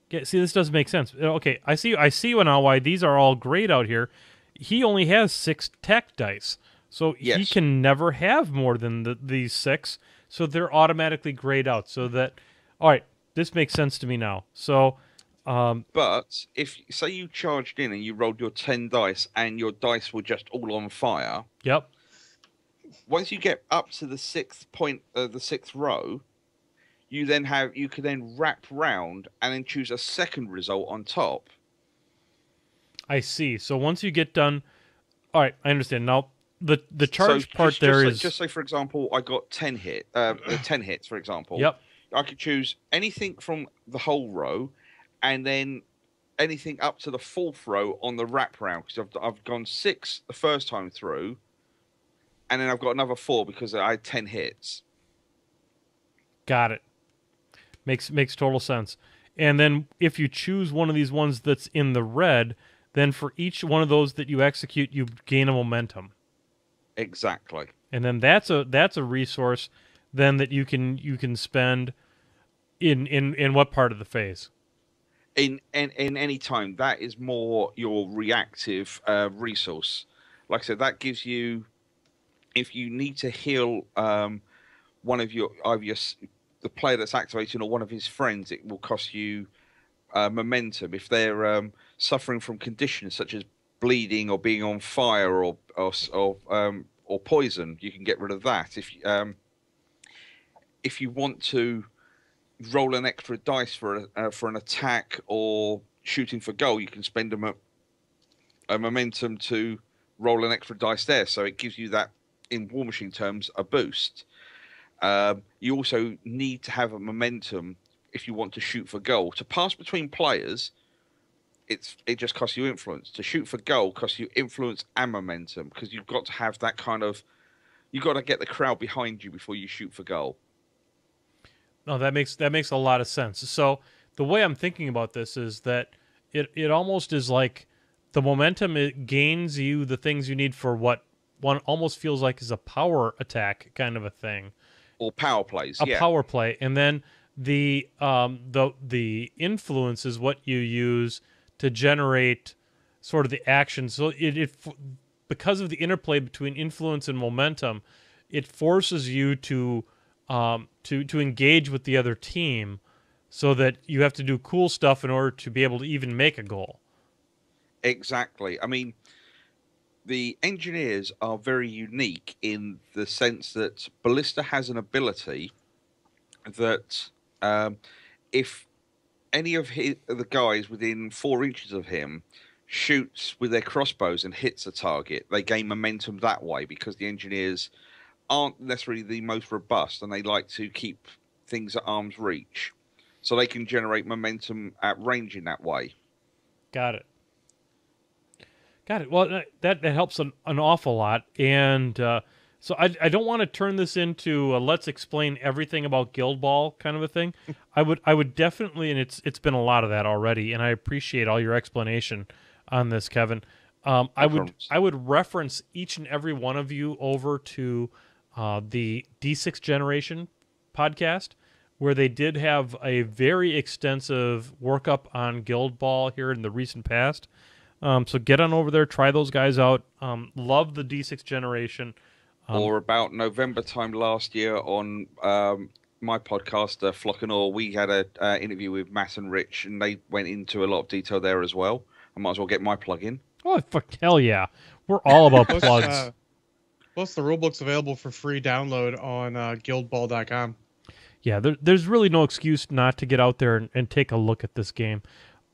Yeah, see, this doesn't make sense. Uh, Okay, I see. I see now why these are all great out here. He only has six tech dice, so he can never have more than the, these six. So they're automatically grayed out. So that, all right, this makes sense to me now. So, um, But if say you charged in and you rolled your ten dice and your dice were just all on fire, yep, once you get up to the sixth point, uh, the sixth row, you then have you can then wrap round and then choose a second result on top. I see. So once you get done, all right, I understand. Now the the charge so part just, there just is just say for example, I got ten hit, uh, uh, ten hits, for example. yep. I could choose anything from the whole row, and then anything up to the fourth row on the wrap round because I've I've gone six the first time through, and then I've got another four because I had ten hits. Got it. Makes makes total sense. And then if you choose one of these ones that's in the red, then for each one of those that you execute, you gain a momentum. Exactly. And then that's a that's a resource then that you can you can spend in in in what part of the phase? In in, in any time that is more your reactive uh, resource. Like i said that gives you if you need to heal um, one of your either your, the player that's activating or one of his friends it will cost you uh, momentum. If they're um, suffering from conditions such as bleeding or being on fire or or or, um, or poison you can get rid of that. If um, if you want to roll an extra dice for a, uh, for an attack or shooting for goal, you can spend a, a momentum to roll an extra dice there. So it gives you that, in Warmachine terms, a boost. Um, you also need to have a momentum if you want to shoot for goal. To pass between players, it's it just costs you influence. To shoot for goal costs you influence and momentum because you've got to have that kind of. You've got to get the crowd behind you before you shoot for goal. No, that makes that makes a lot of sense. So the way I'm thinking about this is that it it almost is like the momentum it gains you the things you need for what one almost feels like is a power attack kind of a thing. Or power plays. a yeah. power play, and then the um the the influence is what you use to generate sort of the action. So it, it because of the interplay between influence and momentum, it forces you to um to to engage with the other team, so that you have to do cool stuff in order to be able to even make a goal. Exactly. I mean, the engineers are very unique in the sense that Ballista has an ability that um, if any of his, the guys within four inches of him shoots with their crossbows and hits a target, they gain momentum that way because the engineers aren't necessarily the most robust and they like to keep things at arm's reach. So they can generate momentum at range in that way. Got it. Got it. Well, that that helps an, an awful lot, and uh, so I I don't want to turn this into a let's explain everything about Guild Ball kind of a thing. I would I would definitely, and it's it's been a lot of that already, and I appreciate all your explanation on this, Kevin. Um, I would. I would reference each and every one of you over to uh, the D6 Generation podcast, where they did have a very extensive workup on Guild Ball here in the recent past. Um, so get on over there, try those guys out. Um, love the D6 Generation. Um, or about November time last year on um, my podcast, uh, Flock and All, we had an uh, interview with Matt and Rich, and they went into a lot of detail there as well. I might as well get my plug in. Oh fuck, hell yeah! We're all about plugs. Plus, the rulebook's available for free download on uh, guildball.com. yeah, there, there's really no excuse not to get out there and, and take a look at this game.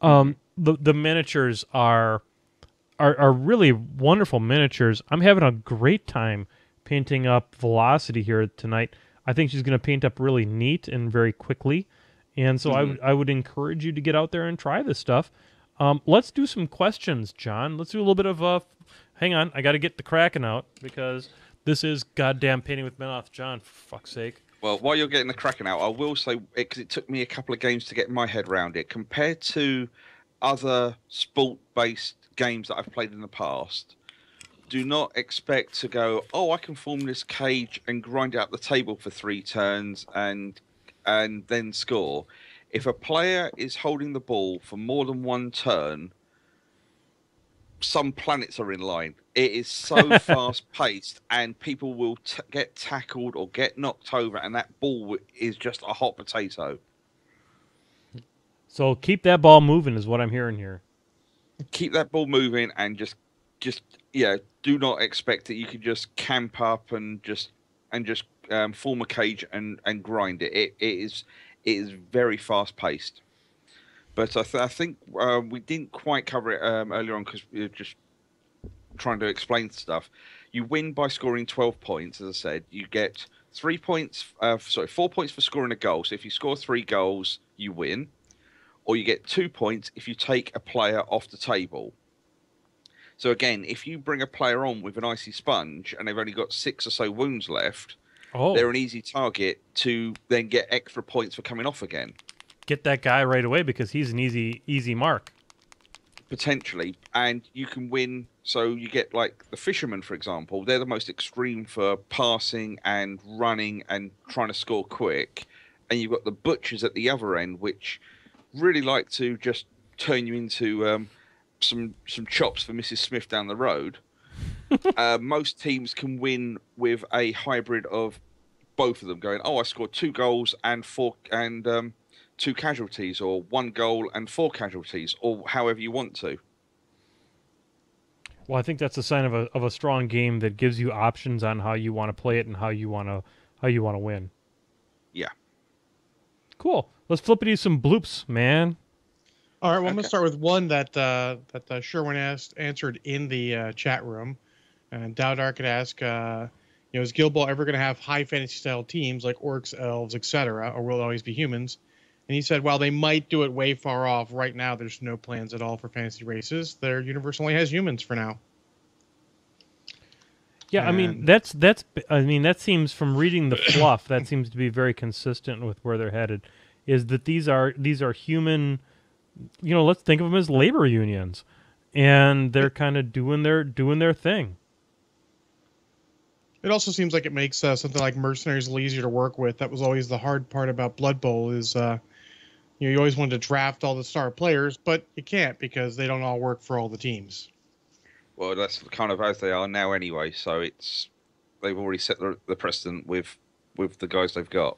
Um, the the miniatures are, are are really wonderful miniatures. I'm having a great time painting up Velocity here tonight. I think she's going to paint up really neat and very quickly, And so I would I would encourage you to get out there and try this stuff. Um, let's do some questions, John. Let's do a little bit of uh hang on, I gotta get the Kraken out because this is goddamn painting with Menoth, John, for fuck's sake. Well, while you're getting the Kraken out, I will say because it took me a couple of games to get my head around it. Compared to other sport-based games that I've played in the past, do not expect to go. Oh, I can form this cage and grind out the table for three turns and and then score. If a player is holding the ball for more than one turn, some planets are in line. It is so fast paced, and people will t- get tackled or get knocked over, and that ball is just a hot potato. So keep that ball moving is what I'm hearing here. Keep that ball moving, and just, just yeah, do not expect that you can just camp up and just and just um, form a cage and and grind it. It, it is it is very fast paced. But I, th- I think uh, we didn't quite cover it um, earlier on because we were just trying to explain stuff. You win by scoring 12 points, as I said. You get three points, uh, sorry, four points for scoring a goal. So if you score three goals, you win. Or you get two points if you take a player off the table. So again, if you bring a player on with an icy sponge and they've only got six or so wounds left, Oh, they're an easy target to then get extra points for coming off again. Get that guy right away because he's an easy easy mark. potentially, and you can win. So you get like the fishermen, for example. They're the most extreme for passing and running and trying to score quick, and you've got the butchers at the other end, which really like to just turn you into um, some some chops for Mrs. Smith down the road. uh, most teams can win with a hybrid of both of them going. Oh, I scored two goals and four and um, two casualties, or one goal and four casualties, or however you want to. Well, I think that's a sign of a of a strong game that gives you options on how you want to play it and how you want to how you want to win. Yeah. Cool. Let's flip it to some bloops, man. All right, well, I'm gonna start with one that uh, that uh, Sherwin asked answered in the uh, chat room, and Dowdark could ask, uh, you know, is Guild Ball ever gonna have high fantasy style teams like orcs, elves, etc., or will it always be humans? And he said, while they might do it way far off, right now there's no plans at all for fantasy races. Their universe only has humans for now. Yeah, I mean that's that's I mean that seems from reading the fluff that seems to be very consistent with where they're headed. Is that these are these are human, you know? Let's think of them as labor unions, and they're kind of doing their doing their thing. It also seems like it makes uh, something like mercenaries a little easier to work with. That was always the hard part about Blood Bowl is, uh, you know, you always wanted to draft all the star players, but you can't because they don't all work for all the teams. Well, that's kind of as they are now anyway. So it's they've already set the, the precedent with with the guys they've got.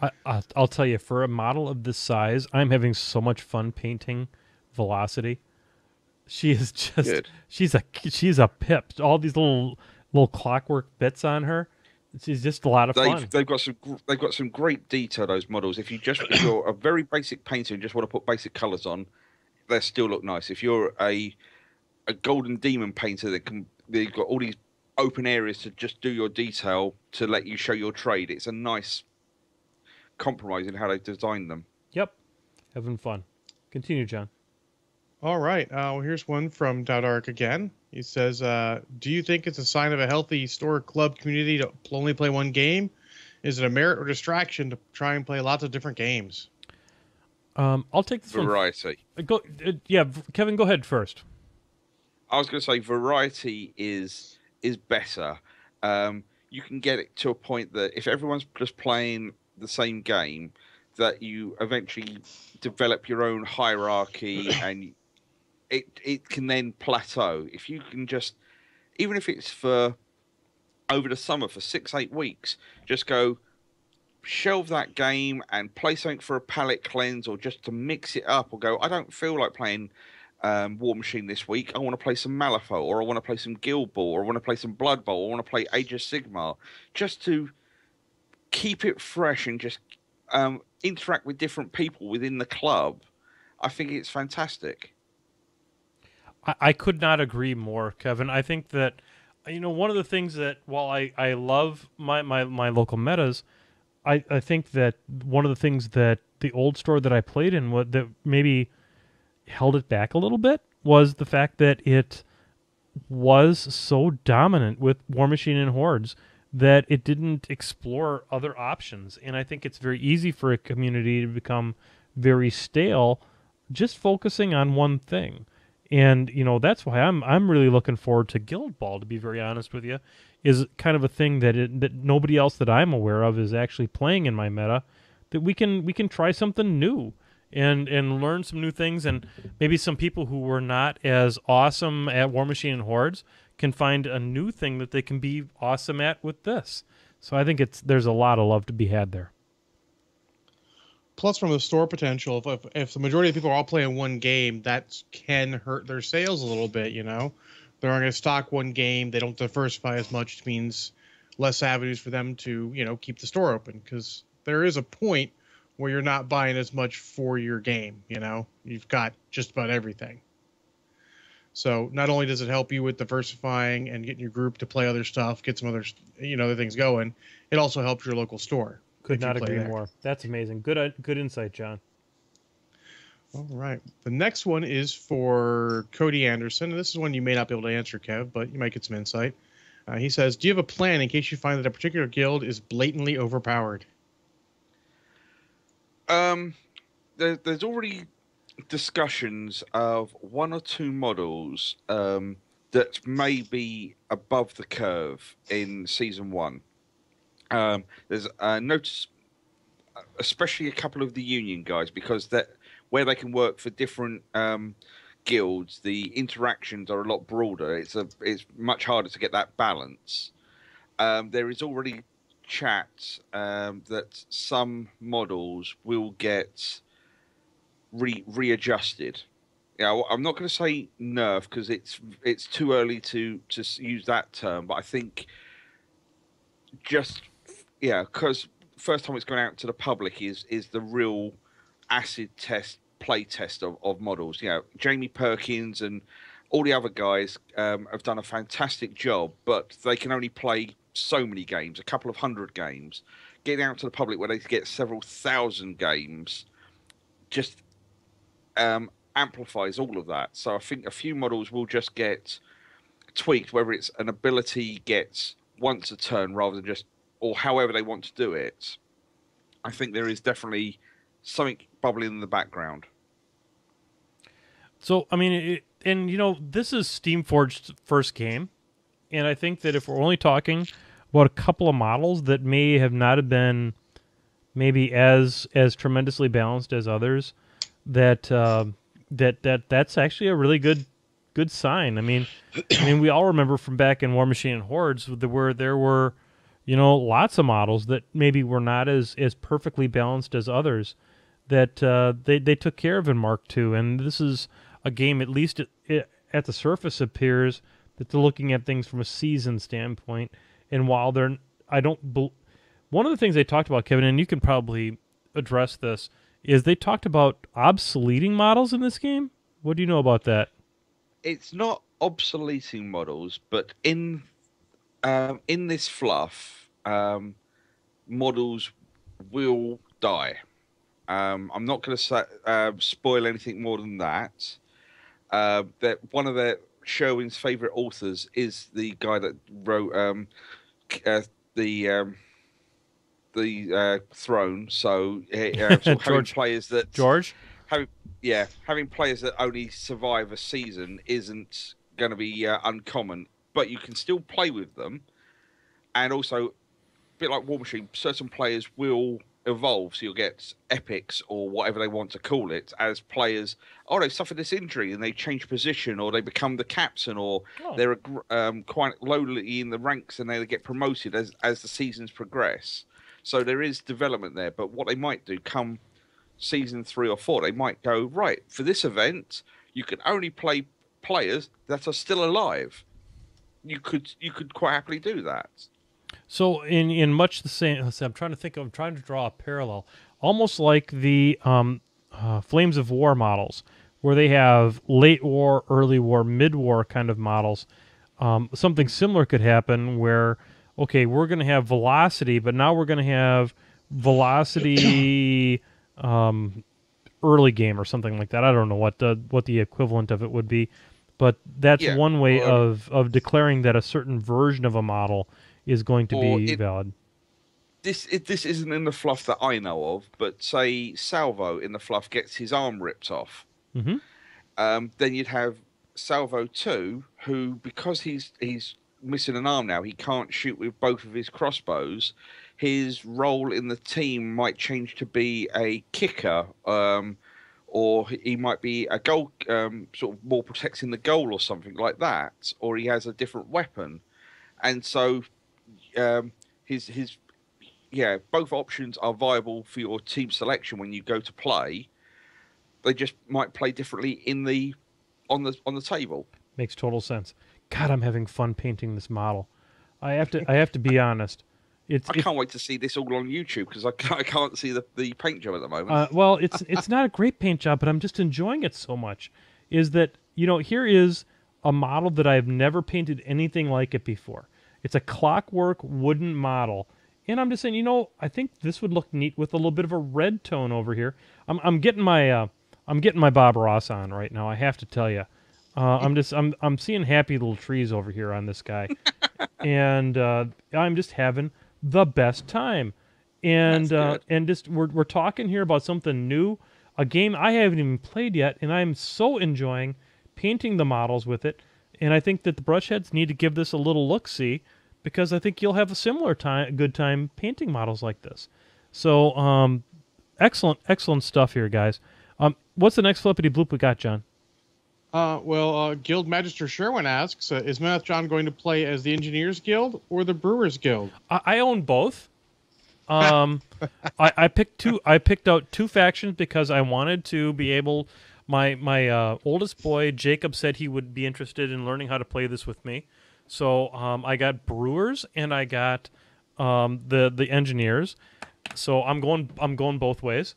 I, I, I'll tell you, for a model of this size, I'm having so much fun painting Velocity. She is just Good. she's a she's a pip. All these little little clockwork bits on her. She's just a lot of fun. They've they've got some they've got some great detail those models. If you just if you're a very basic painter and just want to put basic colours on, they still look nice. If you're a a golden demon painter that can they've got all these open areas to just do your detail to let you show your trade, it's a nice compromise in how they designed them. Yep, having fun. Continue, John. All right. Uh, well, here's one from Dowdark again. He says, uh, "Do you think it's a sign of a healthy store club community to only play one game? Is it a merit or distraction to try and play lots of different games?" Um, I'll take this one. Variety. Uh, Go, uh, yeah, Kevin, go ahead first. I was going to say variety is is better. Um, you can get it to a point that if everyone's just playing the same game, that you eventually develop your own hierarchy, and it it can then plateau. If you can just, even if it's for over the summer for six eight weeks, just go shelve that game and play something for a palate cleanse or just to mix it up or go i don't feel like playing um, Warmachine this week. I want to play some Malifaux, or I want to play some Guild Ball, or I want to play some Blood Bowl, or I want to play Age of Sigmar, just to keep it fresh and just um, interact with different people within the club. I think it's fantastic. I, I could not agree more, Kevin. I think that you know one of the things that while I, I love my, my, my local metas, I, I think that one of the things that the old store that I played in what that maybe held it back a little bit was the fact that it was so dominant with Warmachine and Hordes that it didn't explore other options. And I think it's very easy for a community to become very stale just focusing on one thing. And you know that's why I'm I'm really looking forward to Guild Ball to be very honest with you is kind of a thing that it, that nobody else that I'm aware of is actually playing in my meta that we can we can try something new and and learn some new things and maybe some people who were not as awesome at Warmachine and Hordes can find a new thing that they can be awesome at with this. So I think it's there's a lot of love to be had there. Plus, from the store potential, if, if, if the majority of people are all playing one game, that can hurt their sales a little bit. You know, they're not going to stock one game. They don't diversify as much, which means less avenues for them to you know keep the store open because there is a point where you're not buying as much for your game. You know, you've got just about everything. So not only does it help you with diversifying and getting your group to play other stuff, get some other you know other things going, it also helps your local store. Could if you not agree there. more. That's amazing. Good uh, good insight, John. All right. The next one is for Cody Anderson. And this is one you may not be able to answer, Kev, but you might get some insight. Uh, he says, "Do you have a plan in case you find that a particular guild is blatantly overpowered?" Um, there, there's already discussions of one or two models um, that may be above the curve in season one. Um, there's uh, notice, especially a couple of the union guys, because that where they can work for different um, guilds, the interactions are a lot broader. It's a it's much harder to get that balance. Um, there is already chat um, that some models will get re- readjusted. Yeah, I'm not going to say nerf because it's it's too early to to use that term, but I think just yeah, because first time it's gone out to the public is is the real acid test play test of, of models. You know, Jamie Perkins and all the other guys um, have done a fantastic job, but they can only play so many games, a couple of hundred games. Getting out to the public where they get several thousand games just um, amplifies all of that. So I think a few models will just get tweaked, whether it's an ability gets once a turn rather than just, or however they want to do it. I think there is definitely something bubbling in the background. So I mean, it, and you know, this is Steamforged's first game, and I think that if we're only talking about a couple of models that may have not have been maybe as as tremendously balanced as others, that uh, that that that's actually a really good good sign. I mean, I mean, we all remember from back in Warmachine and Hordes there were there were you know lots of models that maybe were not as as perfectly balanced as others that uh, they they took care of in Mark II, and this is a game at least it, it, at the surface appears that they're looking at things from a season standpoint. And while they're, I don't, bel one of the things they talked about, Kevin, and you can probably address this, is they talked about obsoleting models in this game. What do you know about that? It's not obsoleting models, but in um, in this fluff, um, models will die. Um, I'm not going to uh, spoil anything more than that. Uh, that one of their Sherwin's favorite authors is the guy that wrote um, uh, the um, the uh, Throne. So, uh, sort of having players that George? having yeah having players that only survive a season isn't going to be uh, uncommon but you can still play with them and also a bit like war machine certain players will evolve so you'll get epics or whatever they want to call it as players oh they suffer this injury and they change position or they become the captain or Oh. they're um, quite lowly in the ranks and they get promoted as, as the seasons progress so there is development there but what they might do come season three or four, they might go right for this event. You can only play players that are still alive. You could you could quite happily do that. So in in much the same, I'm trying to think. I'm trying to draw a parallel, almost like the um, uh, Flames of War models, where they have late war, early war, mid war kind of models. Um, something similar could happen where, okay, we're going to have velocity, but now we're going to have velocity um, early game or something like that. I don't know what the what the equivalent of it would be, but that's Yeah, one way well, of of declaring that a certain version of a model is going to be it- valid. this it, this isn't in the fluff that I know of, but say Salvo in the fluff gets his arm ripped off, hmm um, then you'd have Salvo two, who because he's he's missing an arm now, he can't shoot with both of his crossbows. His role in the team might change to be a kicker, um, or he might be a goal, um, sort of more protecting the goal or something like that, or he has a different weapon, and so um, his his yeah, both options are viable for your team selection when you go to play. They just might play differently in the on the on the table. Makes total sense. God, I'm having fun painting this model. I have to I have to be honest. It's I it- can't wait to see this all on YouTube because I can't, I can't see the, the paint job at the moment. Uh, well, it's it's not a great paint job, but I'm just enjoying it so much. Is that you know here is a model that I've never painted anything like it before. It's a clockwork wooden model, and I'm just saying, you know, I think this would look neat with a little bit of a red tone over here. I'm I'm getting my uh, I'm getting my Bob Ross on right now. I have to tell you, uh, I'm just I'm I'm seeing happy little trees over here on this guy, and uh, I'm just having the best time. And uh, and just we're we're talking here about something new, a game I haven't even played yet, and I'm so enjoying painting the models with it. And I think that the brush heads need to give this a little look see, because I think you'll have a similar time good time painting models like this. So um, excellent excellent stuff here, guys. Um, what's the next flippity bloop we got, John? Uh, well, uh, Guild Magister Sherwin asks, uh, is Menoth John going to play as the Engineers Guild or the Brewers Guild? I, I own both. Um, I, I picked two. I picked out two factions because I wanted to be able. My my uh, oldest boy Jacob said he would be interested in learning how to play this with me, so um, I got Brewers and I got um, the the Engineers. So I'm going I'm going both ways,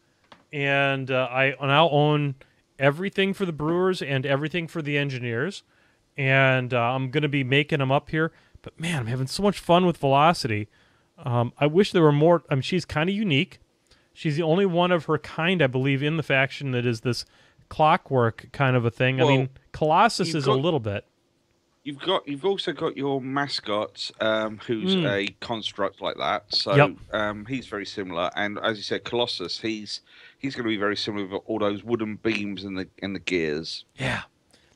and uh, I now own everything for the Brewers and everything for the Engineers, and uh, I'm gonna be making them up here. But man, I'm having so much fun with Velocity. Um, I wish there were more. I mean, she's kind of unique. She's the only one of her kind, I believe, in the faction that is this clockwork kind of a thing. I mean, Colossus is a little bit. You've got you've also got your mascot, um, who's Mm. a construct like that. So Yep. um, he's very similar. And as you said, Colossus, he's he's going to be very similar with all those wooden beams and the and the gears. Yeah,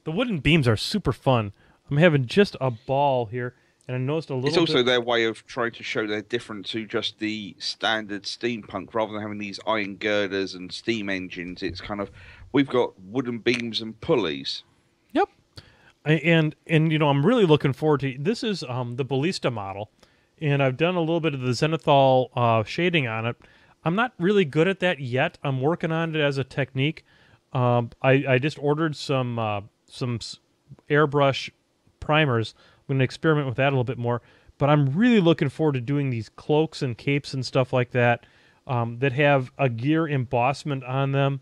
the wooden beams are super fun. I'm having just a ball here, and I noticed a little. It's also bit, their way of trying to show they're different to just the standard steampunk, rather than having these iron girders and steam engines. It's kind of we've got wooden beams and pulleys. Yep. And and you know I'm really looking forward to this is um the ballista model, and I've done a little bit of the zenithal uh, shading on it. I'm not really good at that yet. I'm working on it as a technique. Um, I I just ordered some uh, some airbrush primers. I'm going to experiment with that a little bit more. But I'm really looking forward to doing these cloaks and capes and stuff like that um, that have a gear embossment on them.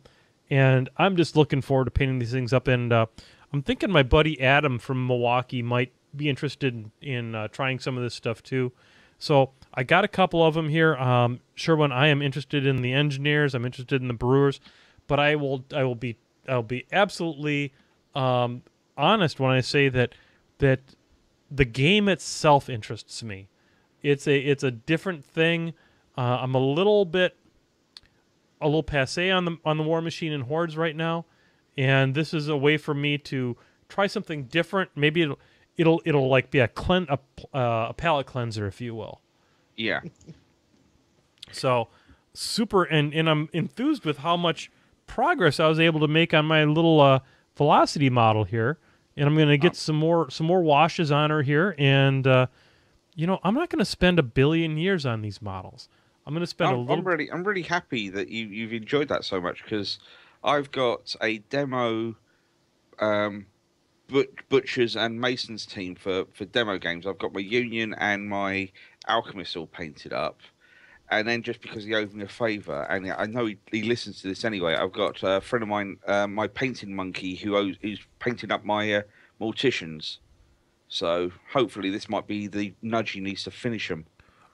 And I'm just looking forward to painting these things up. And uh, I'm thinking my buddy Adam from Milwaukee might be interested in, in uh, trying some of this stuff too. So I got a couple of them here. Um, Sherwin, I am interested in the engineers. I'm interested in the brewers, but I will I will be I'll be absolutely um, honest when I say that that the game itself interests me. It's a it's a different thing. Uh, I'm a little bit a little passe on the on the Warmachine and Hordes right now, and this is a way for me to try something different. Maybe it'll it'll it'll like be a clean a, uh, a palate cleanser, if you will. Yeah, So super, and and I'm enthused with how much progress I was able to make on my little uh, velocity model here, and I'm going to get some more some more washes on her here, and uh, you know I'm not going to spend a billion years on these models. I'm going to spend a I'm, little. I'm really I'm really happy that you you've enjoyed that so much because I've got a demo. Um, but butchers and masons team for for demo games. I've got my union and my alchemist all painted up, and then just because he owed me a favour, and I know he, he listens to this anyway. I've got a friend of mine, uh, my painting monkey, who owes, who's painting up my uh, morticians. So hopefully this might be the nudge he needs to finish them.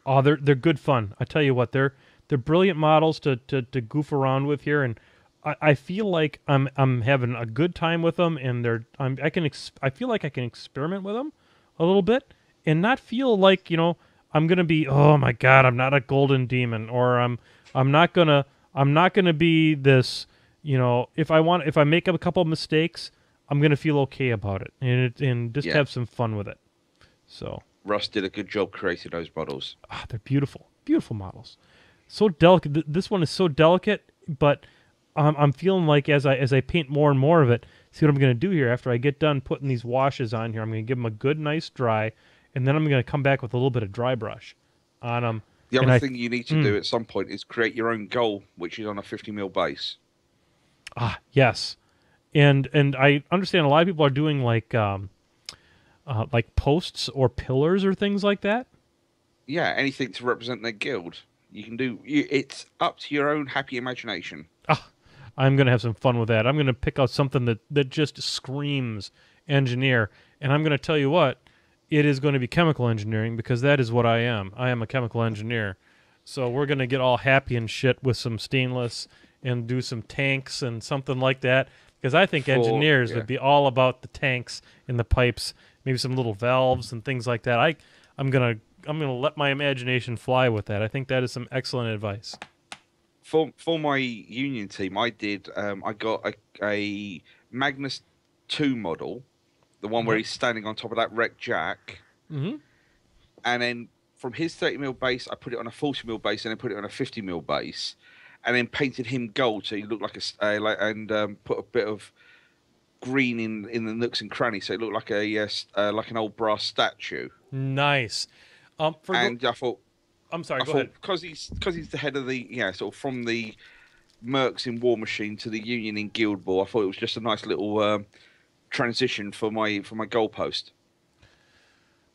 Oh, they're they're good fun. I tell you what, they're they're brilliant models to to, to goof around with here, and I, I feel like I'm I'm having a good time with them, and they're I'm, I can ex- I feel like I can experiment with them a little bit and not feel like you know I'm gonna be oh my god I'm not a golden demon or I'm I'm not gonna I'm not gonna be this you know if I want if I make a couple of mistakes I'm gonna feel okay about it and it, and just Yeah. have some fun with it. So Russ did a good job creating those models. ah, they're beautiful, beautiful models. So delicate. This one is so delicate, but um, I'm feeling like as I as I paint more and more of it, see what I'm going to do here after I get done putting these washes on here. I'm going to give them a good, nice dry, and then I'm going to come back with a little bit of dry brush on them. The other I- thing you need to Mm. do at some point is create your own goal, which is on a 50 mil base. Ah, yes, and and I understand a lot of people are doing like um, uh, like posts or pillars or things like that. Yeah, anything to represent their guild. You can do. You, it's up to your own happy imagination. Ah, I'm gonna have some fun with that. I'm gonna pick out something that that just screams engineer, and I'm gonna tell you what, it is going to be chemical engineering because that is what I am. I am a chemical engineer. So we're gonna get all happy and shit with some stainless and do some tanks and something like that because I think For- engineers yeah. would be all about the tanks and the pipes, maybe some little valves and things like that. I I'm gonna I'm gonna let my imagination fly with that. I think that is some excellent advice. For for my union team, I did. Um, I got a, a Magnus two model, the one where he's standing on top of that wrecked jack, Mm-hmm. and then from his 30 mil base, I put it on a 40 mil base, and then put it on a 50 mil base, and then painted him gold so he looked like a uh, like, and um, put a bit of green in in the nooks and crannies, so it looked like a yes, uh, like an old brass statue. Nice. Um, and I thought, I'm sorry. I go thought ahead. because he's because he's the head of the yeah, sort of from the Mercs in Warmachine to the Union in Guild Ball. I thought it was just a nice little um, transition for my for my goalpost.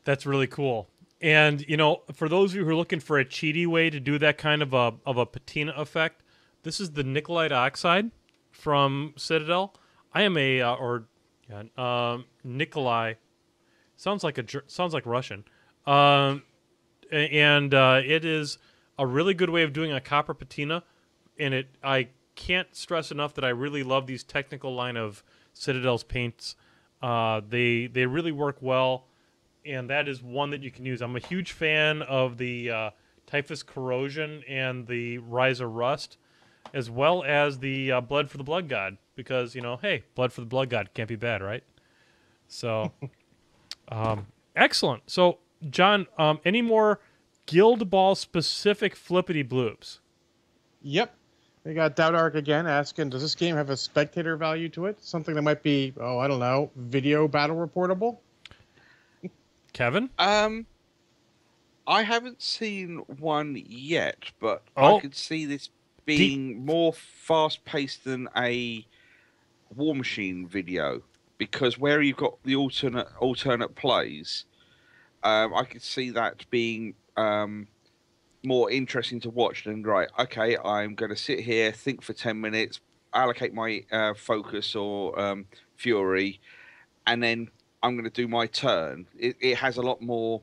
That's really cool. And you know, for those of you who are looking for a cheaty way to do that kind of a of a patina effect, this is the Nikolite oxide from Citadel. I am a uh, or yeah, um, Nikolai sounds like a sounds like Russian. Um, and uh, it is a really good way of doing a copper patina. And it, I can't stress enough that I really love these technical line of Citadel's paints. Uh, they they really work well, and that is one that you can use. I'm a huge fan of the uh, Typhus Corrosion and the Ryza Rust, as well as the uh, Blood for the Blood God, because you know, hey, Blood for the Blood God can't be bad, right? So, um, excellent. So, John, um, any more Guild Ball specific flippity bloops? Yep. We got Dowdark again asking, does this game have a spectator value to it? Something that might be, oh, I don't know, video battle reportable? Kevin? Um, I haven't seen one yet, but Oh. I could see this being more fast paced than a Warmachine video because where you've got the alternate alternate plays, um, I could see that being um, more interesting to watch than right. Okay, I'm going to sit here, think for ten minutes, allocate my uh, focus or um, fury, and then I'm going to do my turn. It, it has a lot more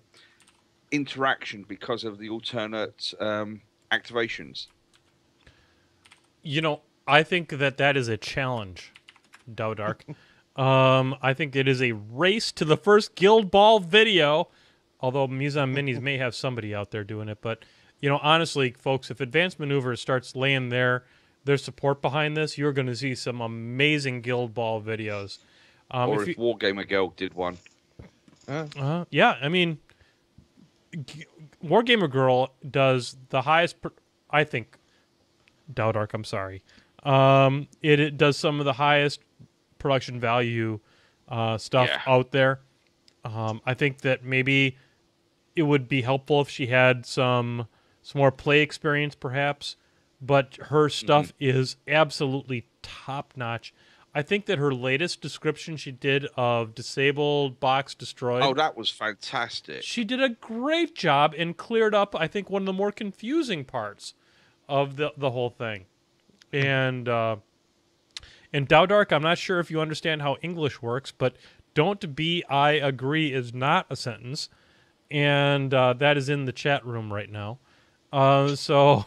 interaction because of the alternate um, activations. You know, I think that that is a challenge, Dowdark. um, I think it is a race to the first Guild Ball video. Although Muse on Minis may have somebody out there doing it, but you know, honestly, folks, if Advanced Maneuver starts laying their their support behind this, you're going to see some amazing Guild Ball videos. Um, or if if you- Wargamer Girl did one. Uh, Uh, yeah, I mean, G- Wargamer Girl does the highest. Per- I think, Dowdark. I'm sorry. Um, it, it does some of the highest production value uh, stuff Yeah. out there. Um, I think that maybe it would be helpful if she had some some more play experience, perhaps. But her stuff is absolutely top notch. I think that her latest description she did of disabled box destroyed. Oh, that was fantastic. She did a great job and cleared up, I think, one of the more confusing parts of the the whole thing. And uh, and Dowdark, I'm not sure if you understand how English works, but "don't be I agree" is not a sentence, and uh, that is in the chat room right now. Uh, so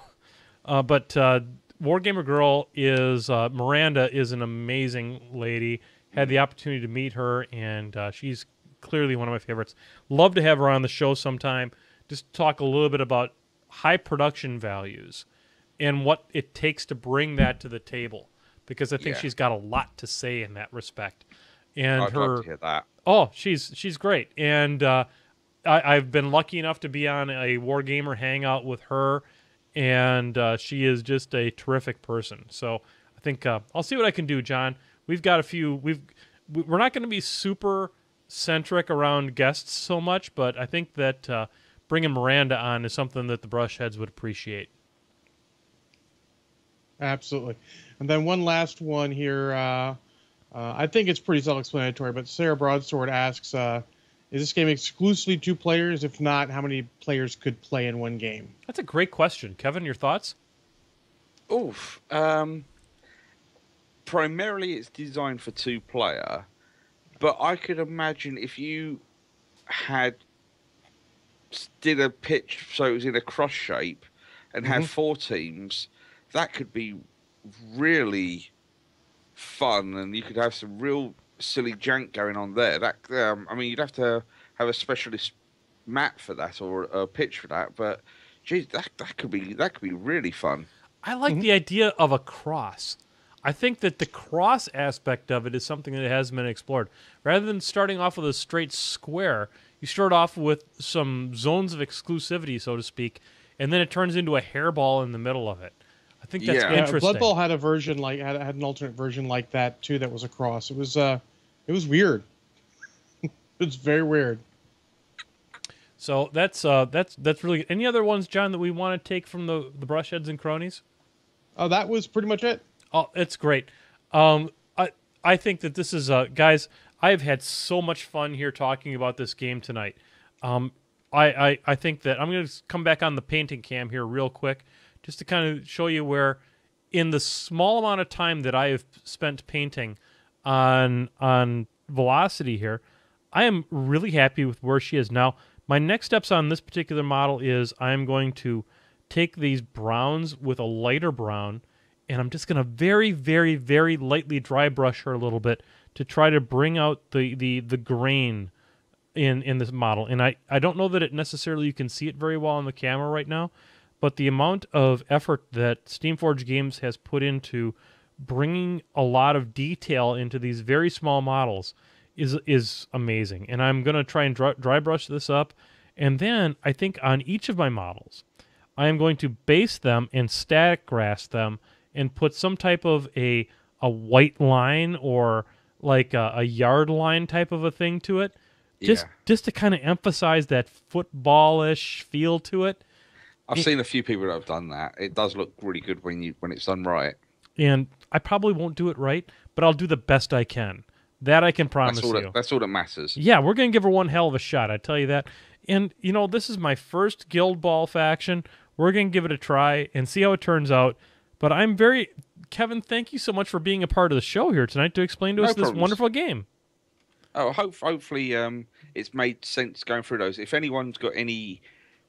Uh, but uh, Wargamer Girl is uh, Miranda is an amazing lady. Had the opportunity to meet her, and uh, she's clearly one of my favorites. Love to have her on the show sometime. Just talk a little bit about high production values and what it takes to bring that to the table, because I think Yeah. she's got a lot to say in that respect. And I'd her love to hear that. Oh, she's she's great, and uh, I, I've been lucky enough to be on a Wargamer hangout with her, and uh, she is just a terrific person. So I think uh, I'll see what I can do, John. We've got a few. We've we- we're not going to be super centric around guests so much, but I think that uh, bringing Miranda on is something that the Brushheads would appreciate. Absolutely. And then one last one here. Uh, uh, I think it's pretty self-explanatory, but Sarah Broadsword asks, uh, "Is this game exclusively two players? If not, how many players could play in one game?" That's a great question, Kevin. Your thoughts? Oof. Um, primarily, it's designed for two player, but I could imagine if you had did a pitch so it was in a cross shape and had four teams, that could be really fun, and you could have some real silly jank going on there. That um, I mean, you'd have to have a specialist map for that or a pitch for that, but. Geez, that, that could be that could be really fun. I like the idea of a cross. I think that the cross aspect of it is something that hasn't been explored. Rather than starting off with a straight square, you start off with some zones of exclusivity, so to speak, and then it turns into a hairball in the middle of it. I think that's Yeah. Yeah, interesting. Blood Bowl had a version like had, had an alternate version like that too. That was a cross. It was uh, it was weird. it was very weird. So that's uh, that's that's really. Any other ones, John, that we want to take from the the brushheads and cronies? Oh, that was pretty much it. Oh, it's great. Um, I I think that this is uh, guys. I have had so much fun here talking about this game tonight. Um, I, I I think that I'm going to come back on the painting cam here real quick, just to kind of show you where, in the small amount of time that I have spent painting on on velocity here, I am really happy with where she is now. My next steps on this particular model is I am going to take these browns with a lighter brown and I'm just going to very, very, very lightly dry brush her a little bit to try to bring out the, the, the grain in, in this model. And I, I don't know that it necessarily you can see it very well on the camera right now, but the amount of effort that Steamforged Games has put into bringing a lot of detail into these very small models is is amazing. And I'm going to try and dry, dry brush this up. And then I think on each of my models, I am going to base them and static grass them and put some type of a a white line or like a, a yard line type of a thing to it, just Yeah. just to kind of emphasize that footballish feel to it. I've seen a few people that have done that. It does look really good when you when it's done right. And I probably won't do it right, but I'll do the best I can. That I can promise That's all you. that, that's all that matters. Yeah, we're gonna give her one hell of a shot. I tell you that. And you know, this is my first Guild Ball faction. We're gonna give it a try and see how it turns out. But I'm very Kevin. Thank you so much for being a part of the show here tonight to explain to No us this wonderful game. Oh, hope, hopefully um, it's made sense going through those. If anyone's got any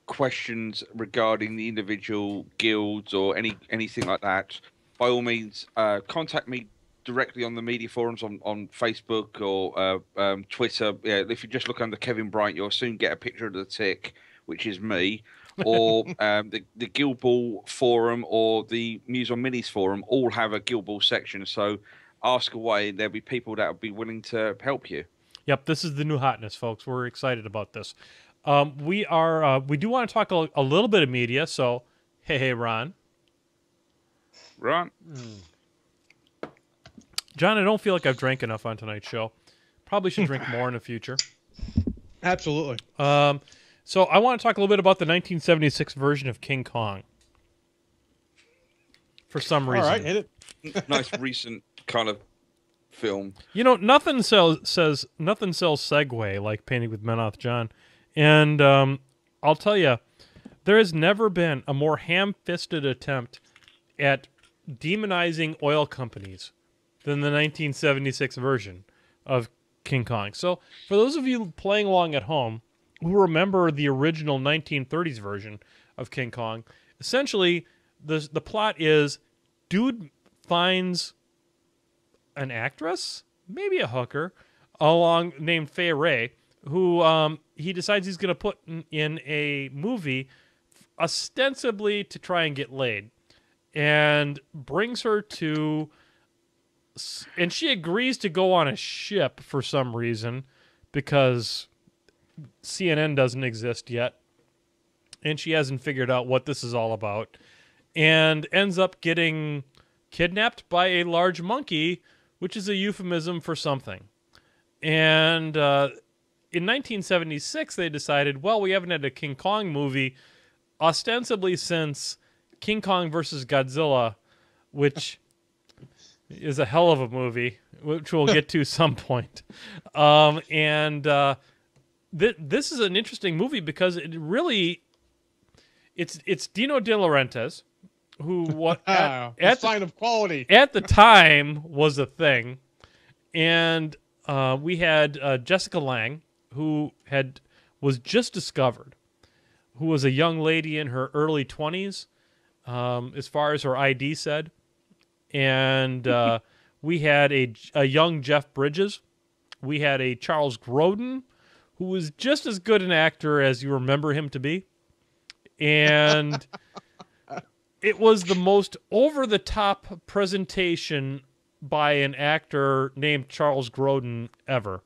questions regarding the individual guilds or any anything like that, by all means, uh, contact me directly on the media forums on, on Facebook or uh, um, Twitter. Yeah, if you just look under Kevin Bryant, you'll soon get a picture of the tick, which is me. or um, the, the Guild Ball forum or the Muse on Minis forum all have a Guild Ball section. So ask away, and there'll be people that will be willing to help you. Yep, this is the new hotness, folks. We're excited about this. Um, we are. Uh, we do want to talk a, a little bit of media. So, hey, hey, Ron, Right? John, I don't feel like I've drank enough on tonight's show. Probably should drink more in the future. Absolutely. Um, so I want to talk a little bit about the 1976 version of King Kong. For some reason, right, hit it. Nice recent kind of film. you know, nothing sells says nothing sells Segway like Painting with Menoth John, and um, I'll tell you, there has never been a more ham-fisted attempt at demonizing oil companies than the 1976 version of King Kong. So, for those of you playing along at home who remember the original 1930s version of King Kong, essentially the the plot is dude finds an actress, maybe a hooker, along named Fay Wray, who um, he decides he's going to put in, in a movie ostensibly to try and get laid, and brings her to, and she agrees to go on a ship for some reason because CNN doesn't exist yet, and she hasn't figured out what this is all about, and ends up getting kidnapped by a large monkey, which is a euphemism for something. And uh, in 1976, they decided, well, we haven't had a King Kong movie ostensibly since King Kong versus Godzilla, which is a hell of a movie, which we'll get to some point. Um, and uh, th- this is an interesting movie because it really it's it's Dino De Laurentiis who what at, at the sign of quality. at the time was a thing, and uh, we had uh, Jessica Lange, who had was just discovered, who was a young lady in her early twenties, um, as far as her ID said, and uh, we had a a young Jeff Bridges, we had a Charles Grodin, who was just as good an actor as you remember him to be, and it was the most over the top presentation by an actor named Charles Grodin ever.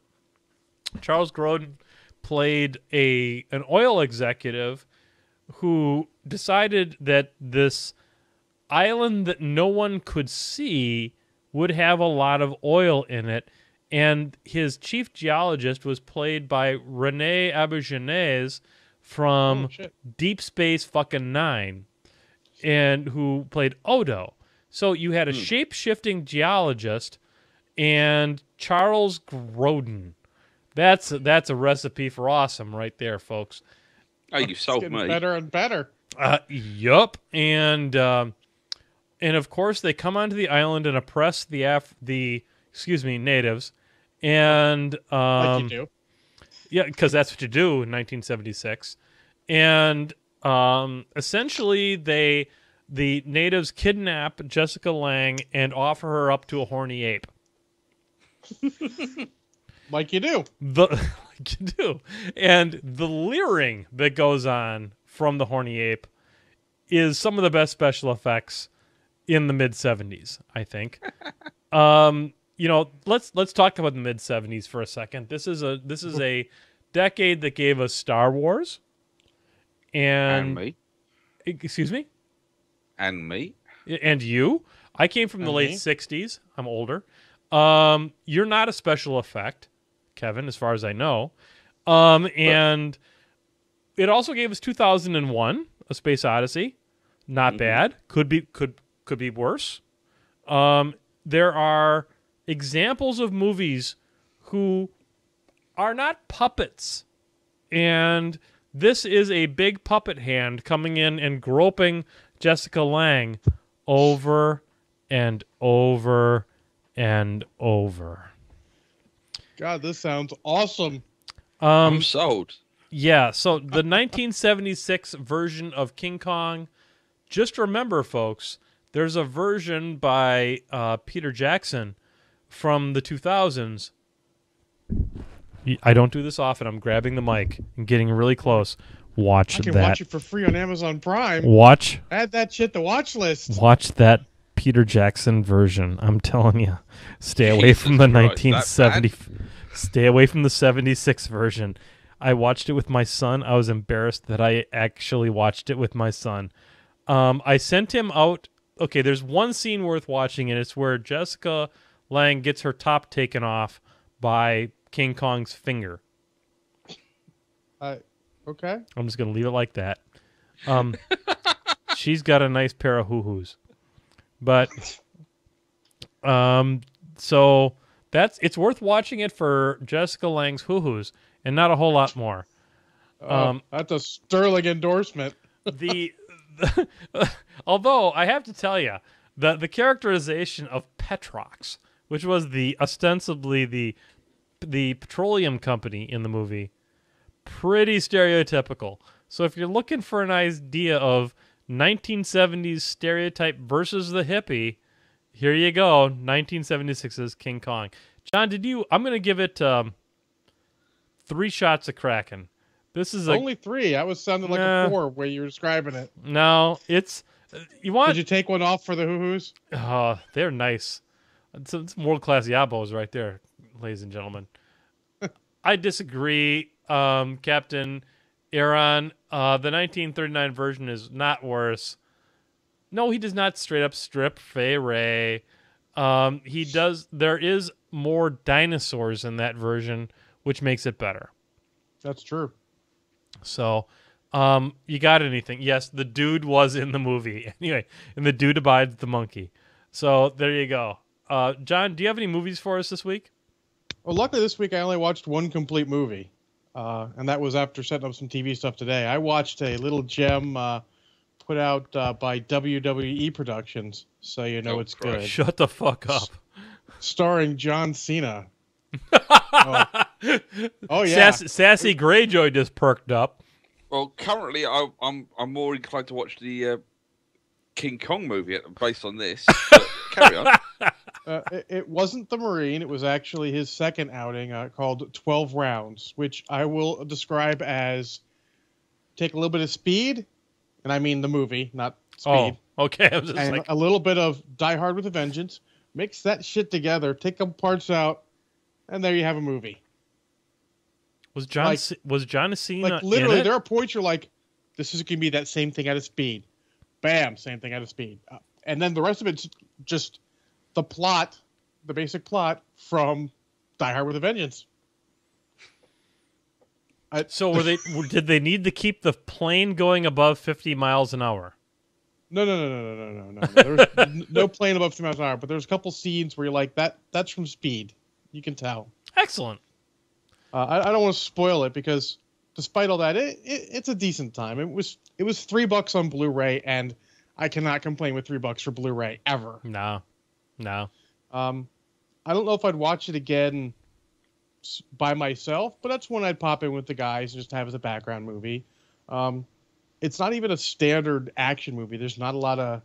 Charles Grodin played a an oil executive who decided that this island that no one could see would have a lot of oil in it and his chief geologist was played by Rene Auberjonois from Oh. Deep Space fucking 9 and who played Odo. So you had a hmm. shape shifting geologist and Charles Grodin. That's that's a recipe for awesome right there, folks. Oh, you sold Getting me. better and better. Uh, yup, and um, and of course they come onto the island and oppress the Af- the excuse me natives, and um, Like you do. Yeah, because that's what you do in 1976, and um, essentially they the natives kidnap Jessica Lange and offer her up to a horny ape. Like you do. The like you do, and the leering that goes on from the horny ape is some of the best special effects in the mid 70s. I think. um, you know, let's let's talk about the mid 70s for a second. This is a this is a decade that gave us Star Wars, And and, me. excuse me, And me. and you. I came from the And late 60s. I'm older. Um, you're not a special effect, Kevin, as far as I know. Um, and it also gave us 2001, A Space Odyssey. Not bad. Could be could could be worse. Um, there are examples of movies who are not puppets. And this is a big puppet hand coming in and groping Jessica Lange over and over and over. God, this sounds awesome. Um, I'm sold. yeah, so the 1976 version of King Kong, just remember, folks, there's a version by uh, Peter Jackson from the 2000s. I don't do this often. I'm grabbing the mic and getting really close. Watch I can that. watch it for free on Amazon Prime. Watch Add that shit to watch list. Watch that Peter Jackson version. I'm telling you, stay away from the Christ, 1970. Stay away from the 76 version. I watched it with my son. I was embarrassed that I actually watched it with my son. Um, I sent him out. Okay, there's one scene worth watching, and it's where Jessica Lange gets her top taken off by King Kong's finger. Uh, okay. I'm just gonna leave it like that. Um, she's got a nice pair of hoo hoos, but um, so that's it's worth watching it for Jessica Lange's hoo hoos and not a whole lot more. Oh, Um, that's a sterling endorsement. The, the although I have to tell you the the characterization of Petrox, which was the ostensibly the the petroleum company in the movie, pretty stereotypical. So if you're looking for an idea of 1970s stereotype versus the hippie. Here you go. 1976's King Kong. John, did you? I'm going to give it um, three shots of Kraken. This is a Only three. I was sounding like Nah. a four where you were describing it. no. It's you want Did you take one off for the hoo hoos? Oh, they're nice. It's, it's world class yabos right there, ladies and gentlemen. I disagree, um, Captain Aaron. Uh, the 1939 version is not worse. No, he does not straight up strip Fay Wray. Um, he does. There is more dinosaurs in that version, which makes it better. That's true. So, um, you got anything? Yes, the dude was in the movie anyway, and the dude abides the monkey. So there you go. Uh, John, do you have any movies for us this week? Well, luckily this week I only watched one complete movie, uh, and that was after setting up some TV stuff today. I watched a little gem uh, put out uh, by WWE Productions, so you know Oh, it's Christ. good, Shut the fuck up. starring John Cena. oh. Oh, yeah, Sass- Sassy Greyjoy just perked up. Well, currently, I, I'm I'm more inclined to watch the uh, King Kong movie based on this. But carry on. uh, it, it wasn't the Marine. It was actually his second outing uh, called 12 Rounds, which I will describe as take a little bit of speed, and I mean the movie, not speed, Oh, okay. I was just and like, a little bit of Die Hard with a Vengeance. Mix that shit together, take the parts out, and there you have a movie. was John like- C- was John Cena Like literally, in it? there are points you're like, this is gonna be that same thing out of speed. Bam, same thing out of speed, uh, and then the rest of it's just the plot, the basic plot from Die Hard with a Vengeance. I, So were they? did they need to keep the plane going above 50 miles an hour? no, no, no, no, no, no, no, no. There's no plane above 50 miles an hour, but there's a couple scenes where you're like, that that's from Speed. You can tell. Excellent. Uh, I, I don't want to spoil it because, despite all that, it, it it's a decent time. It was it was three bucks on Blu-ray, and I cannot complain with three bucks for Blu-ray ever. No, no. Um, I don't know if I'd watch it again by myself, but that's one I'd pop in with the guys and just have as a background movie. Um, it's not even a standard action movie. There's not a lot of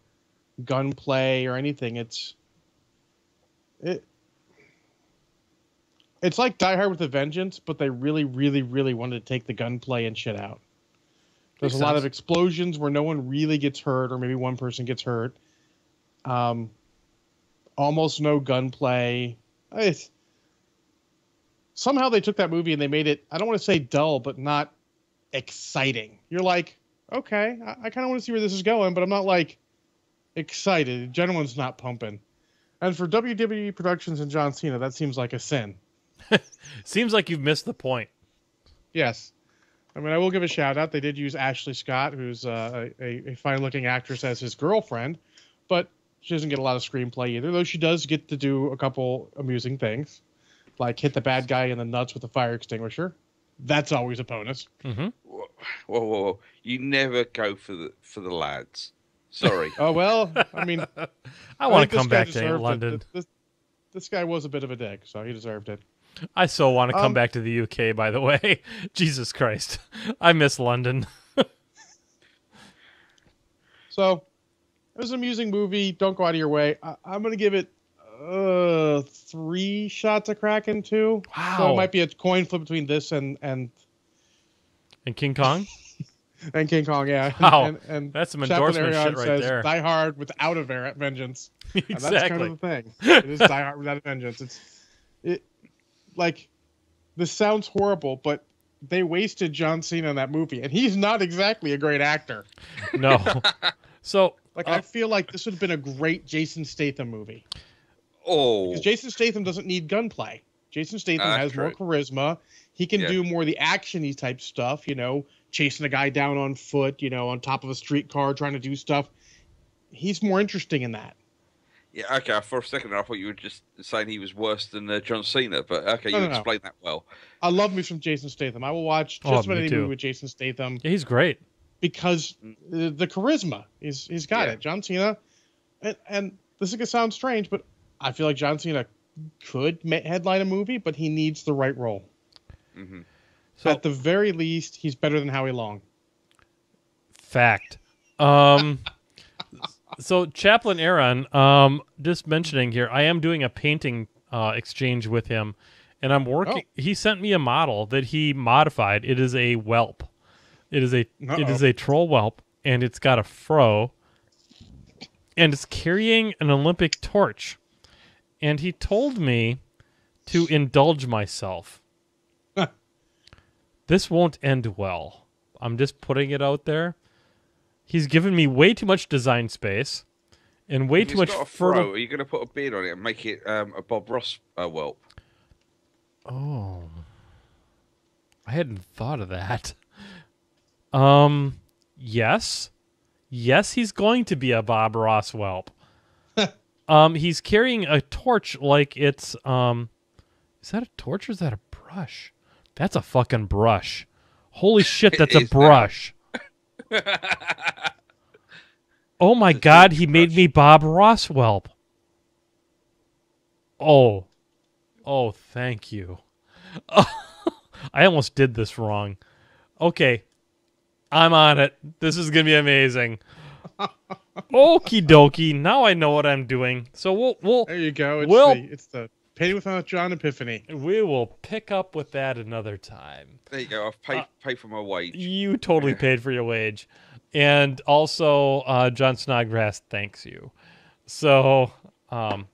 gunplay or anything. It's it. It's like Die Hard with a Vengeance, but they really, really, really wanted to take the gunplay and shit out. There's Makes a lot sense. of explosions where no one really gets hurt, or maybe one person gets hurt. Um, almost no gunplay. It's, somehow they took that movie and they made it. I don't want to say dull, but not exciting. You're like, okay, I, I kind of want to see where this is going, but I'm not like excited. Adrenaline's not pumping. And for WWE Productions and John Cena, that seems like a sin. Seems like you've missed the point. Yes. I mean, I will give a shout out. They did use Ashley Scott, who's uh, a, a fine looking actress, as his girlfriend, but she doesn't get a lot of screenplay either, though she does get to do a couple amusing things, like hit the bad guy in the nuts with a fire extinguisher. That's always a bonus. hmm Whoa, whoa, whoa! You never go for the for the lads. Sorry. Oh, well, I mean, I want to come back to deserved it. London. This, this guy was a bit of a dick, so he deserved it. I so want to come Um, back to the UK. By the way, Jesus Christ, I miss London. So it was an amusing movie. Don't go out of your way. I, I'm going to give it uh, three shots of Kraken, too. So Wow. it might be a coin flip between this and and And King Kong. and King Kong. Yeah. Wow. And, and That's some endorsement Arion shit right says, there. Die Hard without a vengeance. And that's kind of the thing. It is Die Hard without a vengeance. It's it like this sounds horrible, but they wasted John Cena in that movie, and he's not exactly a great actor. No. So Like uh, I feel like this would have been a great Jason Statham movie. Oh, Because Jason Statham doesn't need gunplay. Jason Statham Ah, has more charisma. He can Yeah. do more the actiony type stuff, you know, chasing a guy down on foot, you know, on top of a streetcar trying to do stuff. He's more interesting in that. Yeah. Okay. For a second, I thought you were just saying he was worse than uh, John Cena, but okay, No, you no, no. explained that well. I love me some Jason Statham. I will watch Oh, just about me any too. movie with Jason Statham yeah, he's great. because uh, the charisma he's he's got Yeah. it. John Cena, and, and this is gonna sound strange, but I feel like John Cena could headline a movie, but he needs the right role. So At the very least, he's better than Howie Long. fact. Um, so Chaplain Aaron, um, just mentioning here, I am doing a painting uh, exchange with him, and I'm working. He sent me a model that he modified. It is a whelp. It is a it Uh-oh. is a troll whelp, and it's got a fro, and it's carrying an Olympic torch. And he told me to indulge myself. this won't end well. I'm just putting it out there. He's given me way too much design space and way If too it's much got a fertile. fro, Are you going to put a beard on it and make it um, a Bob Ross uh, whelp? Oh, I hadn't thought of that. Um, yes, yes, he's going to be a Bob Ross whelp. um, he's carrying a torch like it's um, is that a torch or is that a brush? That's a fucking brush. Holy shit, that's a brush. now. oh my god, he made me Bob Ross whelp. Oh, oh, thank you. I almost did this wrong. Okay, I'm on it. This is gonna be amazing. Okie dokie. Now I know what I'm doing. So we'll we'll There you go. It's Well- the it's the painting with Menoth John Epiphany. we will pick up with that another time. There you go. I've paid Uh, paid for my wage. You totally paid for your wage, and also uh, John Snodgrass thanks you. So, um,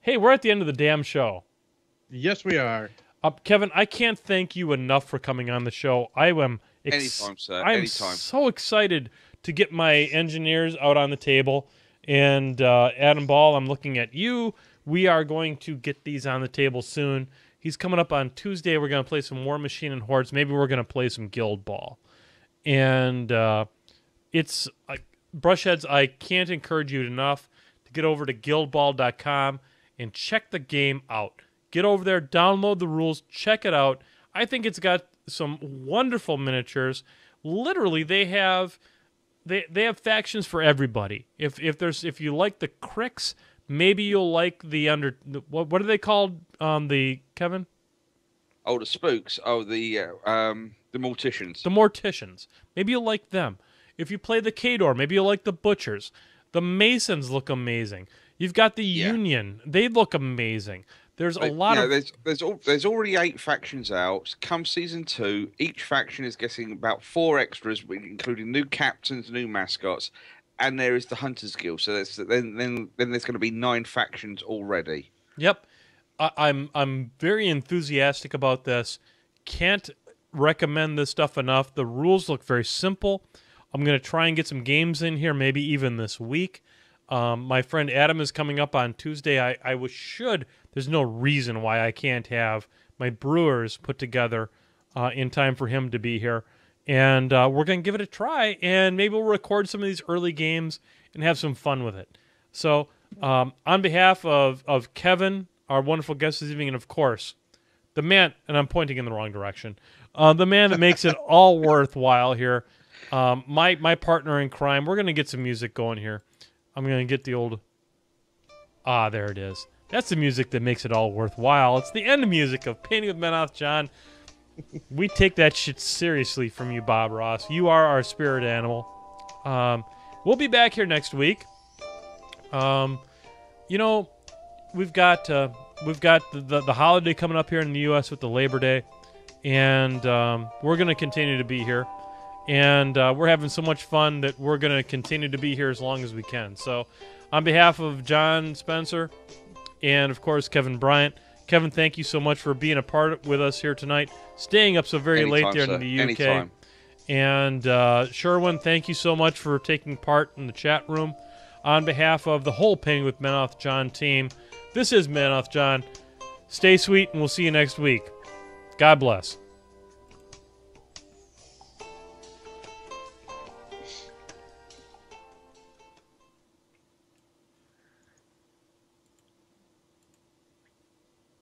hey, we're at the end of the damn show. Yes, we are. Uh, Kevin, I can't thank you enough for coming on the show. I am ex- Anytime, sir. I'm Anytime. so excited to get my engineers out on the table. And uh, Adam Ball, I'm looking at you. We are going to get these on the table soon. He's coming up on Tuesday. We're going to play some Warmachine and Hordes. Maybe we're going to play some Guild Ball. And uh, it's uh, Brushheads. I can't encourage you enough to get over to guildball.com and check the game out. Get over there, download the rules, check it out. I think it's got some wonderful miniatures. Literally, they have they they have factions for everybody. If if there's if you like the Cryx, maybe you'll like the under the, what what are they called? Um, the Kevin Oh, the spooks. Oh, the uh, um the morticians. the Morticians. Maybe you'll like them. If you play the Khador, maybe you'll like the Butchers. The Masons look amazing. You've got the Yeah. Union. They look amazing. There's a lot you know, of there's there's al- there's already eight factions out. Come season two, each faction is getting about four extras, including new captains, new mascots, and there is the Hunters Guild. So then then then there's going to be nine factions already. Yep, I, I'm I'm very enthusiastic about this. Can't recommend this stuff enough. The rules look very simple. I'm gonna try and get some games in here, maybe even this week. Um, my friend Adam is coming up on Tuesday. I I was should. There's no reason why I can't have my Brewers put together uh, in time for him to be here, and uh, we're gonna give it a try. And maybe we'll record some of these early games and have some fun with it. So, um, on behalf of, of Kevin, our wonderful guest this evening, and of course, the man, and I'm pointing in the wrong direction, uh, the man that makes it all worthwhile here, um, my, my partner in crime, we're going to get some music going here. I'm going to get the old. Ah, there it is. That's the music that makes it all worthwhile. It's the end music of Painting with Menoth John. We take that shit seriously from you, Bob Ross. You are our spirit animal. Um, we'll be back here next week. Um, you know, we've got uh, we've got the, the the holiday coming up here in the U.S. with the Labor Day, and um, we're going to continue to be here, and uh, we're having so much fun that we're going to continue to be here as long as we can. So, on behalf of John Spencer, and of course Kevin Bryant, Kevin, thank you so much for being a part with us here tonight, staying up so very late there sir. in the UK. Anytime. And uh, Sherwin, thank you so much for taking part in the chat room. On behalf of the whole Painting with Menoth John team, this is Menoth John. Stay sweet, and we'll see you next week. God bless.